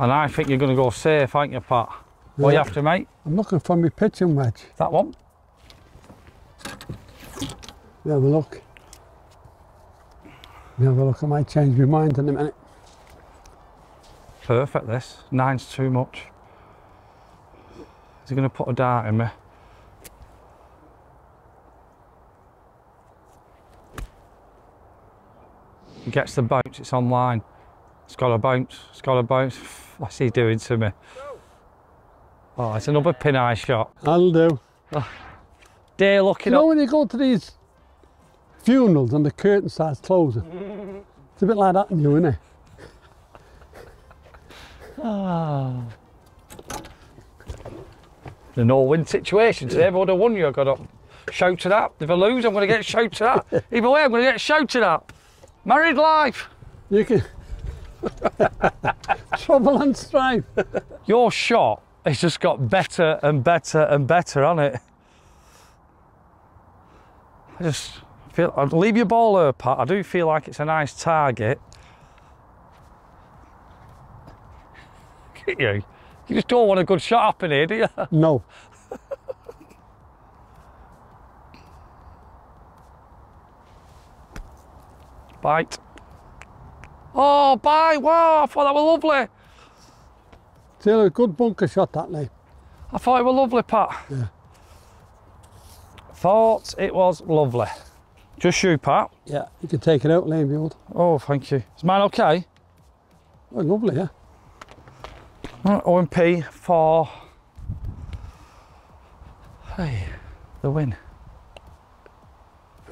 Speaker 1: And I think you're going to go safe, aren't you, Pat? What you
Speaker 2: Yeah.
Speaker 1: after, mate?
Speaker 2: I'm looking for my pitching wedge.
Speaker 1: That one?
Speaker 2: We have a look. We have a look. I might change my mind in a minute.
Speaker 1: Perfect, this. Nine's too much. Is he going to put a dart in me? He gets the bounce, it's online. It's got a bounce, it's got a bounce. [SIGHS] What's he doing to me? Oh, it's another pin eye shot.
Speaker 2: I'll do. Oh.
Speaker 1: Day
Speaker 2: You
Speaker 1: looking you
Speaker 2: know
Speaker 1: up.
Speaker 2: when you go to these funerals and the curtain starts closing? it's a bit like that in you, isn't it? Ah.
Speaker 1: The no win situation today. If I would have won you, I got up shouted at. If I lose, I'm going to get shouted at. Either way, I'm going to get shouted at. Married life.
Speaker 2: You can. [LAUGHS] Trouble and strife.
Speaker 1: Your shot has just got better and better and better on it. I just feel, I'd leave your ball there, Pat. I do feel like it's a nice target. At you. You just don't want a good shot up in here, do you? [LAUGHS]
Speaker 2: No.
Speaker 1: Bite. Oh, bye. Wow, I thought that was lovely.
Speaker 2: Still a good bunker shot that night.
Speaker 1: I thought it was lovely, Pat.
Speaker 2: Yeah.
Speaker 1: Thought it was lovely. Just you, Pat.
Speaker 2: Yeah, you can take it out, Lane Build.
Speaker 1: Oh, thank you. Is mine okay?
Speaker 2: Oh, lovely, yeah.
Speaker 1: Right, OMP for hey, the win.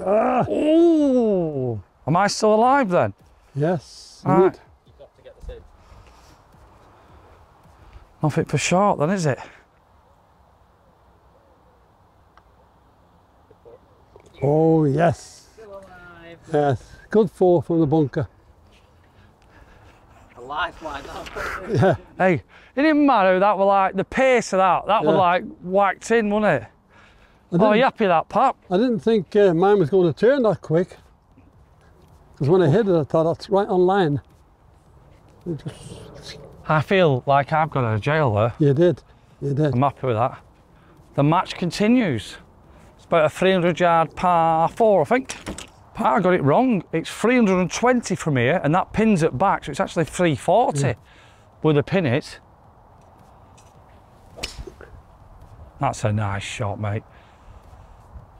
Speaker 2: Ah,
Speaker 1: Oh, am I still alive then?
Speaker 2: yes.
Speaker 1: All right.
Speaker 2: good.
Speaker 3: You've got to get this in.
Speaker 1: Nothing for short then, is it?
Speaker 2: Oh, yes.
Speaker 3: Still alive.
Speaker 2: Yes. Good four from the bunker.
Speaker 3: A lifeline. That
Speaker 2: Yeah.
Speaker 1: Hey, it didn't matter. That were like the pace of that. That was
Speaker 2: Yeah.
Speaker 1: like whacked in, wasn't it?
Speaker 2: I
Speaker 1: Oh,
Speaker 2: didn't,
Speaker 1: you happy with that, Pat?
Speaker 2: I didn't think uh, mine was going to turn that quick. Because when I hit it, I thought that's right on line. Just,
Speaker 1: I feel like I've got out of jail there.
Speaker 2: you did. You did.
Speaker 1: I'm happy with that. The match continues. About a 300 yard par four, I think. Pat, I got it wrong. It's 320 from here, and that pin's at back, so it's actually 340 mm. with the pin it. That's a nice shot, mate.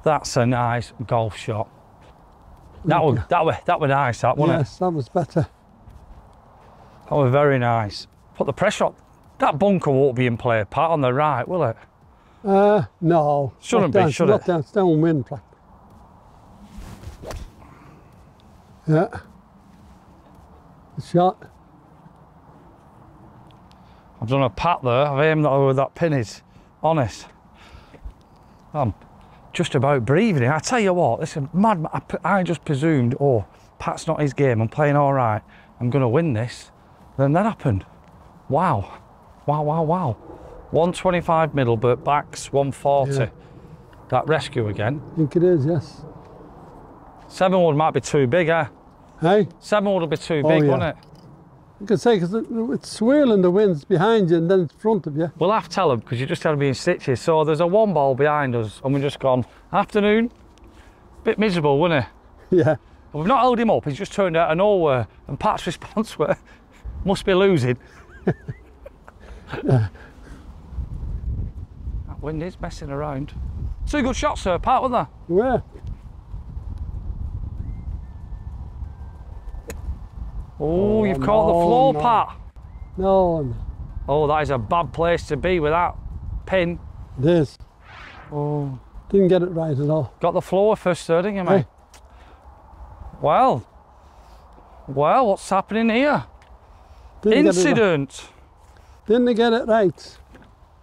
Speaker 1: That's a nice golf shot. That was that was that was nice, that wasn't it?
Speaker 2: Yes, that was better.
Speaker 1: That was very nice. Put the pressure on. That bunker won't be in play, Pat, on the right, will it?
Speaker 2: Uh, no.
Speaker 1: Shouldn't
Speaker 2: not
Speaker 1: be,
Speaker 2: down,
Speaker 1: should
Speaker 2: not
Speaker 1: it?
Speaker 2: Down, downwind. Like. Yeah. Good shot.
Speaker 1: I've done a pat there. I've aimed that where that pin is. Honest. I'm just about breathing. I tell you what, this is mad. I, I just presumed, oh, Pat's not his game. I'm playing all right. I'm going to win this. Then that happened. Wow. Wow, wow, wow. 125 middle, but backs 140.
Speaker 2: Yeah.
Speaker 1: That rescue again.
Speaker 2: I think it is, yes.
Speaker 1: Seven wood might be too big, eh?
Speaker 2: Hey,
Speaker 1: Seven wood will be too
Speaker 2: Oh,
Speaker 1: big,
Speaker 2: yeah.
Speaker 1: wouldn't it?
Speaker 2: you can say because it's swirling the winds behind you and then in front of you.
Speaker 1: We'll have to tell them because you just had to be in stitches. So there's a one ball behind us, and we've just gone afternoon. Bit miserable, wasn't it? [LAUGHS]
Speaker 2: Yeah.
Speaker 1: But we've not held him up. He's just turned out of nowhere, and Pat's [LAUGHS] response were, "Must be losing." [LAUGHS] wind is messing around. Two good shots, sir, Pat, weren't they?
Speaker 2: Where?
Speaker 1: Oh, you've caught the floor,
Speaker 2: no.
Speaker 1: Pat.
Speaker 2: No, no.
Speaker 1: Oh, that is a bad place to be with that pin.
Speaker 2: This.
Speaker 1: Oh,
Speaker 2: Didn't get it right at all.
Speaker 1: got the floor first, sir, didn't you, mate?
Speaker 2: Hey.
Speaker 1: Well, well, what's happening here?
Speaker 2: Didn't
Speaker 1: Incident.
Speaker 2: didn't they get it right.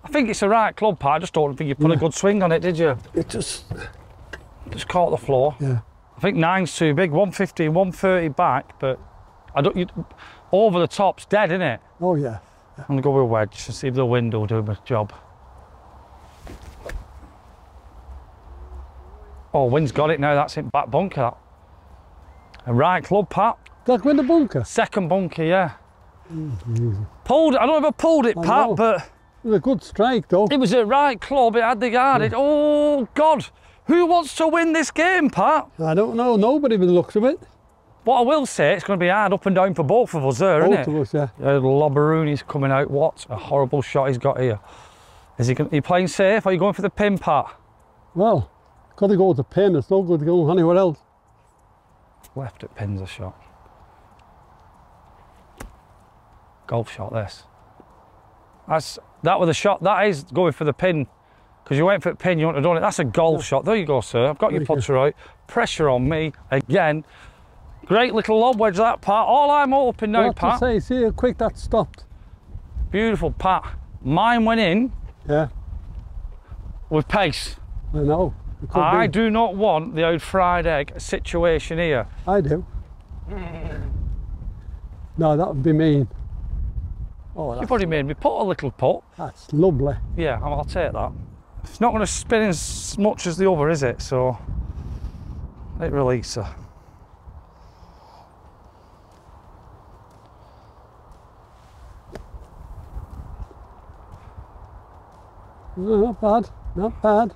Speaker 1: I think it's the right club, Pat. I just don't think you put a good swing on it, did you?
Speaker 2: It just,
Speaker 1: Just caught the floor.
Speaker 2: yeah.
Speaker 1: I think nine's too big. 150, 130 back, but I don't. You, over the top's dead, isn't it?
Speaker 2: Oh, yeah.
Speaker 1: I'm gonna go with a wedge and see if the wind will do my job. Oh, wind's got it now. That's it. Back bunker. That. A right club, Pat.
Speaker 2: That went the bunker.
Speaker 1: Second bunker, yeah. Mm, pulled. I don't know if I pulled it,
Speaker 2: I
Speaker 1: Pat,
Speaker 2: know.
Speaker 1: but
Speaker 2: It was a good strike, though.
Speaker 1: it was a right club. It had the guarded. Oh God, who wants to win this game, Pat?
Speaker 2: I don't know. Nobody with the looks of it.
Speaker 1: What I will say, it's going to be hard up and down for both of us there,
Speaker 2: Both
Speaker 1: isn't
Speaker 2: of us, yeah.
Speaker 1: Uh, Lobarooni's coming out. What a horrible shot he's got here. Is he going, are you playing safe or are you going for the pin, Pat?
Speaker 2: Well, got to go the pin. It's no good going anywhere else.
Speaker 1: Left at pins a shot. Golf shot, this. That's that was a shot. That is going for the pin. Because you went for the pin, you wouldn't have done it. That's a golf shot. There you go, sir. I've got your putter right. Pressure on me again. Great little lob wedge that Pat. All I'm hoping now,
Speaker 2: what to
Speaker 1: Pat.
Speaker 2: say? See how quick that stopped.
Speaker 1: Beautiful, Pat. Mine went in
Speaker 2: Yeah,
Speaker 1: with pace.
Speaker 2: I know.
Speaker 1: I
Speaker 2: be.
Speaker 1: do not want the old fried egg situation here.
Speaker 2: I do. [LAUGHS] no, that would be mean. Oh,
Speaker 1: You've already made me put a little putt.
Speaker 2: that's lovely.
Speaker 1: Yeah, I'll take that. It's not going to spin as much as the other, is it? So, let it release her.
Speaker 2: No, not bad. Not bad.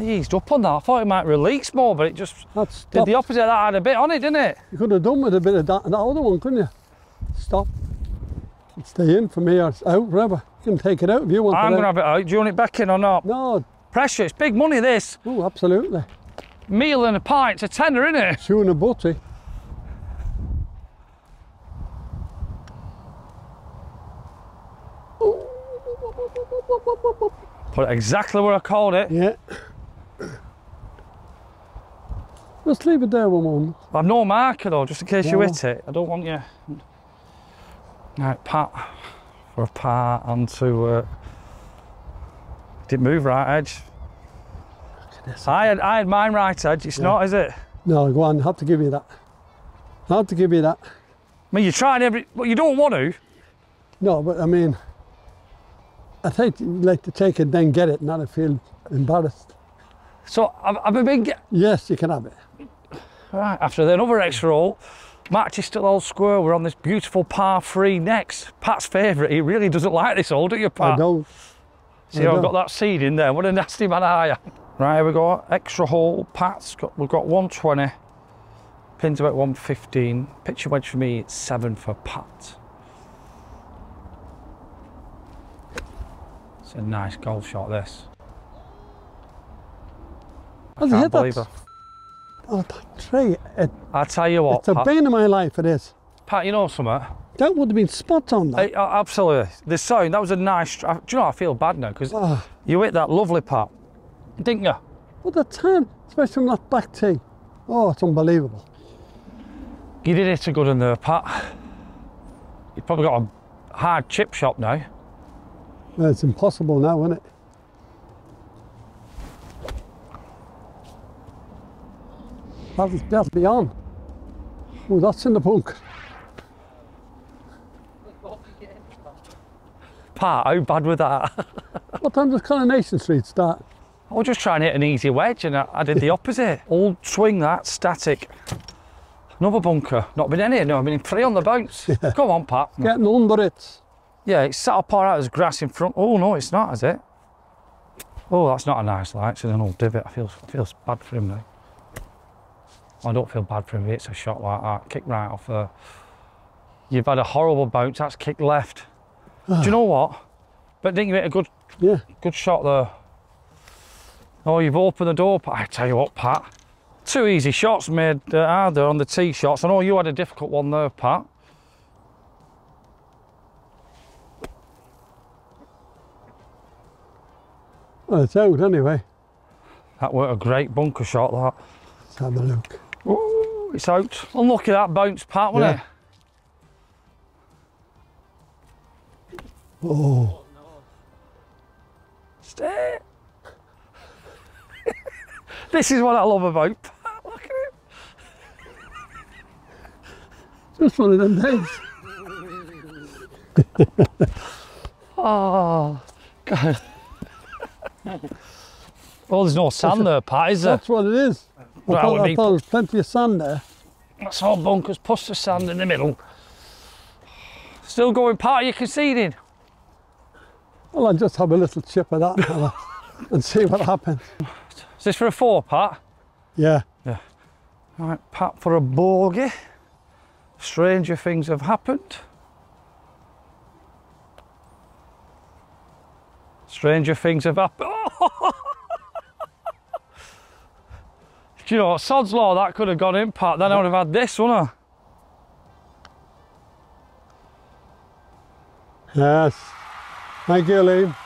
Speaker 1: I eased up on that. I thought it might release more, but it just
Speaker 2: That
Speaker 1: did the opposite of that. Had a bit on it, didn't it?
Speaker 2: You could have done with a bit of that, that other one, couldn't you? Stop. It'd stay in for me or it's out forever. You can take it out if you want
Speaker 1: I'm going to have it out. Do you want it back in or not?
Speaker 2: No,
Speaker 1: Pressure. It's big money, this.
Speaker 2: oh, absolutely.
Speaker 1: Meal and a pint, it's a tenner, isn't it?
Speaker 2: Shoe and a butty.
Speaker 1: Put it exactly where I called it.
Speaker 2: Yeah. Just leave it there one moment.
Speaker 1: I've no marker though, just in case you hit it. I don't want you. Right, pat for a part onto. Uh, didn't move right edge. I had, I had mine right edge. It's
Speaker 2: Yeah.
Speaker 1: not, is it?
Speaker 2: No, go on, have to give you that. Have to give you that.
Speaker 1: I mean, you're trying every. Well, you don't want to.
Speaker 2: No, but I mean, I think you'd like to take it, then get it, not to feel embarrassed.
Speaker 1: So I've, I've a big.
Speaker 2: Yes, you can have it.
Speaker 1: Right, after another extra hole, match is still all square. We're on this beautiful par three next. Pat's favourite. He really doesn't like this hole, do you, Pat?
Speaker 2: I don't.
Speaker 1: See
Speaker 2: I
Speaker 1: how I've got that seed in there? What a nasty man I am. Right, here we go. Extra hole. Pat's got, we've got 120. Pins about 115. Pitcher wedge for me, it's seven for Pat. It's a nice golf shot, this.
Speaker 2: He
Speaker 1: Can't believe
Speaker 2: that?
Speaker 1: It.
Speaker 2: Oh, that tree, it,
Speaker 1: I tell you what,
Speaker 2: it's a
Speaker 1: Pat,
Speaker 2: bane of my life, it is.
Speaker 1: Pat, you know something?
Speaker 2: That would have been spot on that.
Speaker 1: Uh, absolutely. The sound, that was a nice. Do you know, I feel bad now because
Speaker 2: Ah,
Speaker 1: you hit that lovely part, didn't you?
Speaker 2: but the time, especially from that back tee. Oh, it's unbelievable.
Speaker 1: You did hit a good in there, Pat. You've probably got a hard chip shot now.
Speaker 2: Well, it's impossible now, isn't it? That'll, that'll on. Oh, that's in the bunker.
Speaker 1: Pat, how bad was that? [LAUGHS]
Speaker 2: What time does Coronation Street start?
Speaker 1: I was just trying to hit an easy wedge and I, I did the [LAUGHS] opposite. Old swing that, static. Another bunker. Not been any, no, I've been three on the bounce. [LAUGHS] Come on, Pat.
Speaker 2: Getting under it.
Speaker 1: Yeah, it's sat up all right, there's grass in front. Oh, no, it's not, is it? Oh, that's not a nice light. It's in an old divot. I feel, I feel bad for him now. I don't feel bad for him. It's a shot like that. Kick right off there. You've had a horrible bounce. That's kick left. Do you know what? But didn't you hit a good,
Speaker 2: Yeah.
Speaker 1: good shot there? Oh, you've opened the door. I tell you what, Pat. Two easy shots made uh, harder on the tee shots. I know you had a difficult one there, Pat.
Speaker 2: Well, it's out anyway.
Speaker 1: That were a great bunker shot, that.
Speaker 2: Let's have a look.
Speaker 1: Ooh, it's out. Unlucky that bounce, Pat, wasn't
Speaker 2: Yeah. Oh.
Speaker 1: Stay. [LAUGHS] this is what I love about Pat. Look at it.
Speaker 2: just one of them days. [LAUGHS] [LAUGHS]
Speaker 1: Oh, God. well, there's no sand there, Pat, is there?
Speaker 2: That's what it is.
Speaker 1: Well,
Speaker 2: thought,
Speaker 1: it
Speaker 2: I
Speaker 1: mean-
Speaker 2: thought there was plenty of sand there.
Speaker 1: That's all bunkers, plus the sand in the middle. Still going, Pat, you conceding?
Speaker 2: Well, I'll just have a little chip of that and, [LAUGHS] and see what happens.
Speaker 1: Is this for a four, Pat?
Speaker 2: Yeah. Yeah.
Speaker 1: All right, Pat for a bogey. Stranger things have happened. Stranger things have happened. [LAUGHS] Do you know? Sod's Law, that could have gone in, Pat. Then I would have had this, wouldn't I?
Speaker 2: Yes. Thank you, Liam.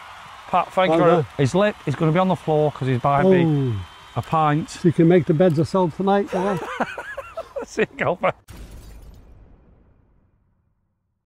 Speaker 1: Pat, thank you. He's lit. He's going to be on the floor because he's buying me
Speaker 2: Oh,
Speaker 1: a pint.
Speaker 2: so you can make the beds yourself tonight. Yeah. [LAUGHS]
Speaker 1: See you go, mate.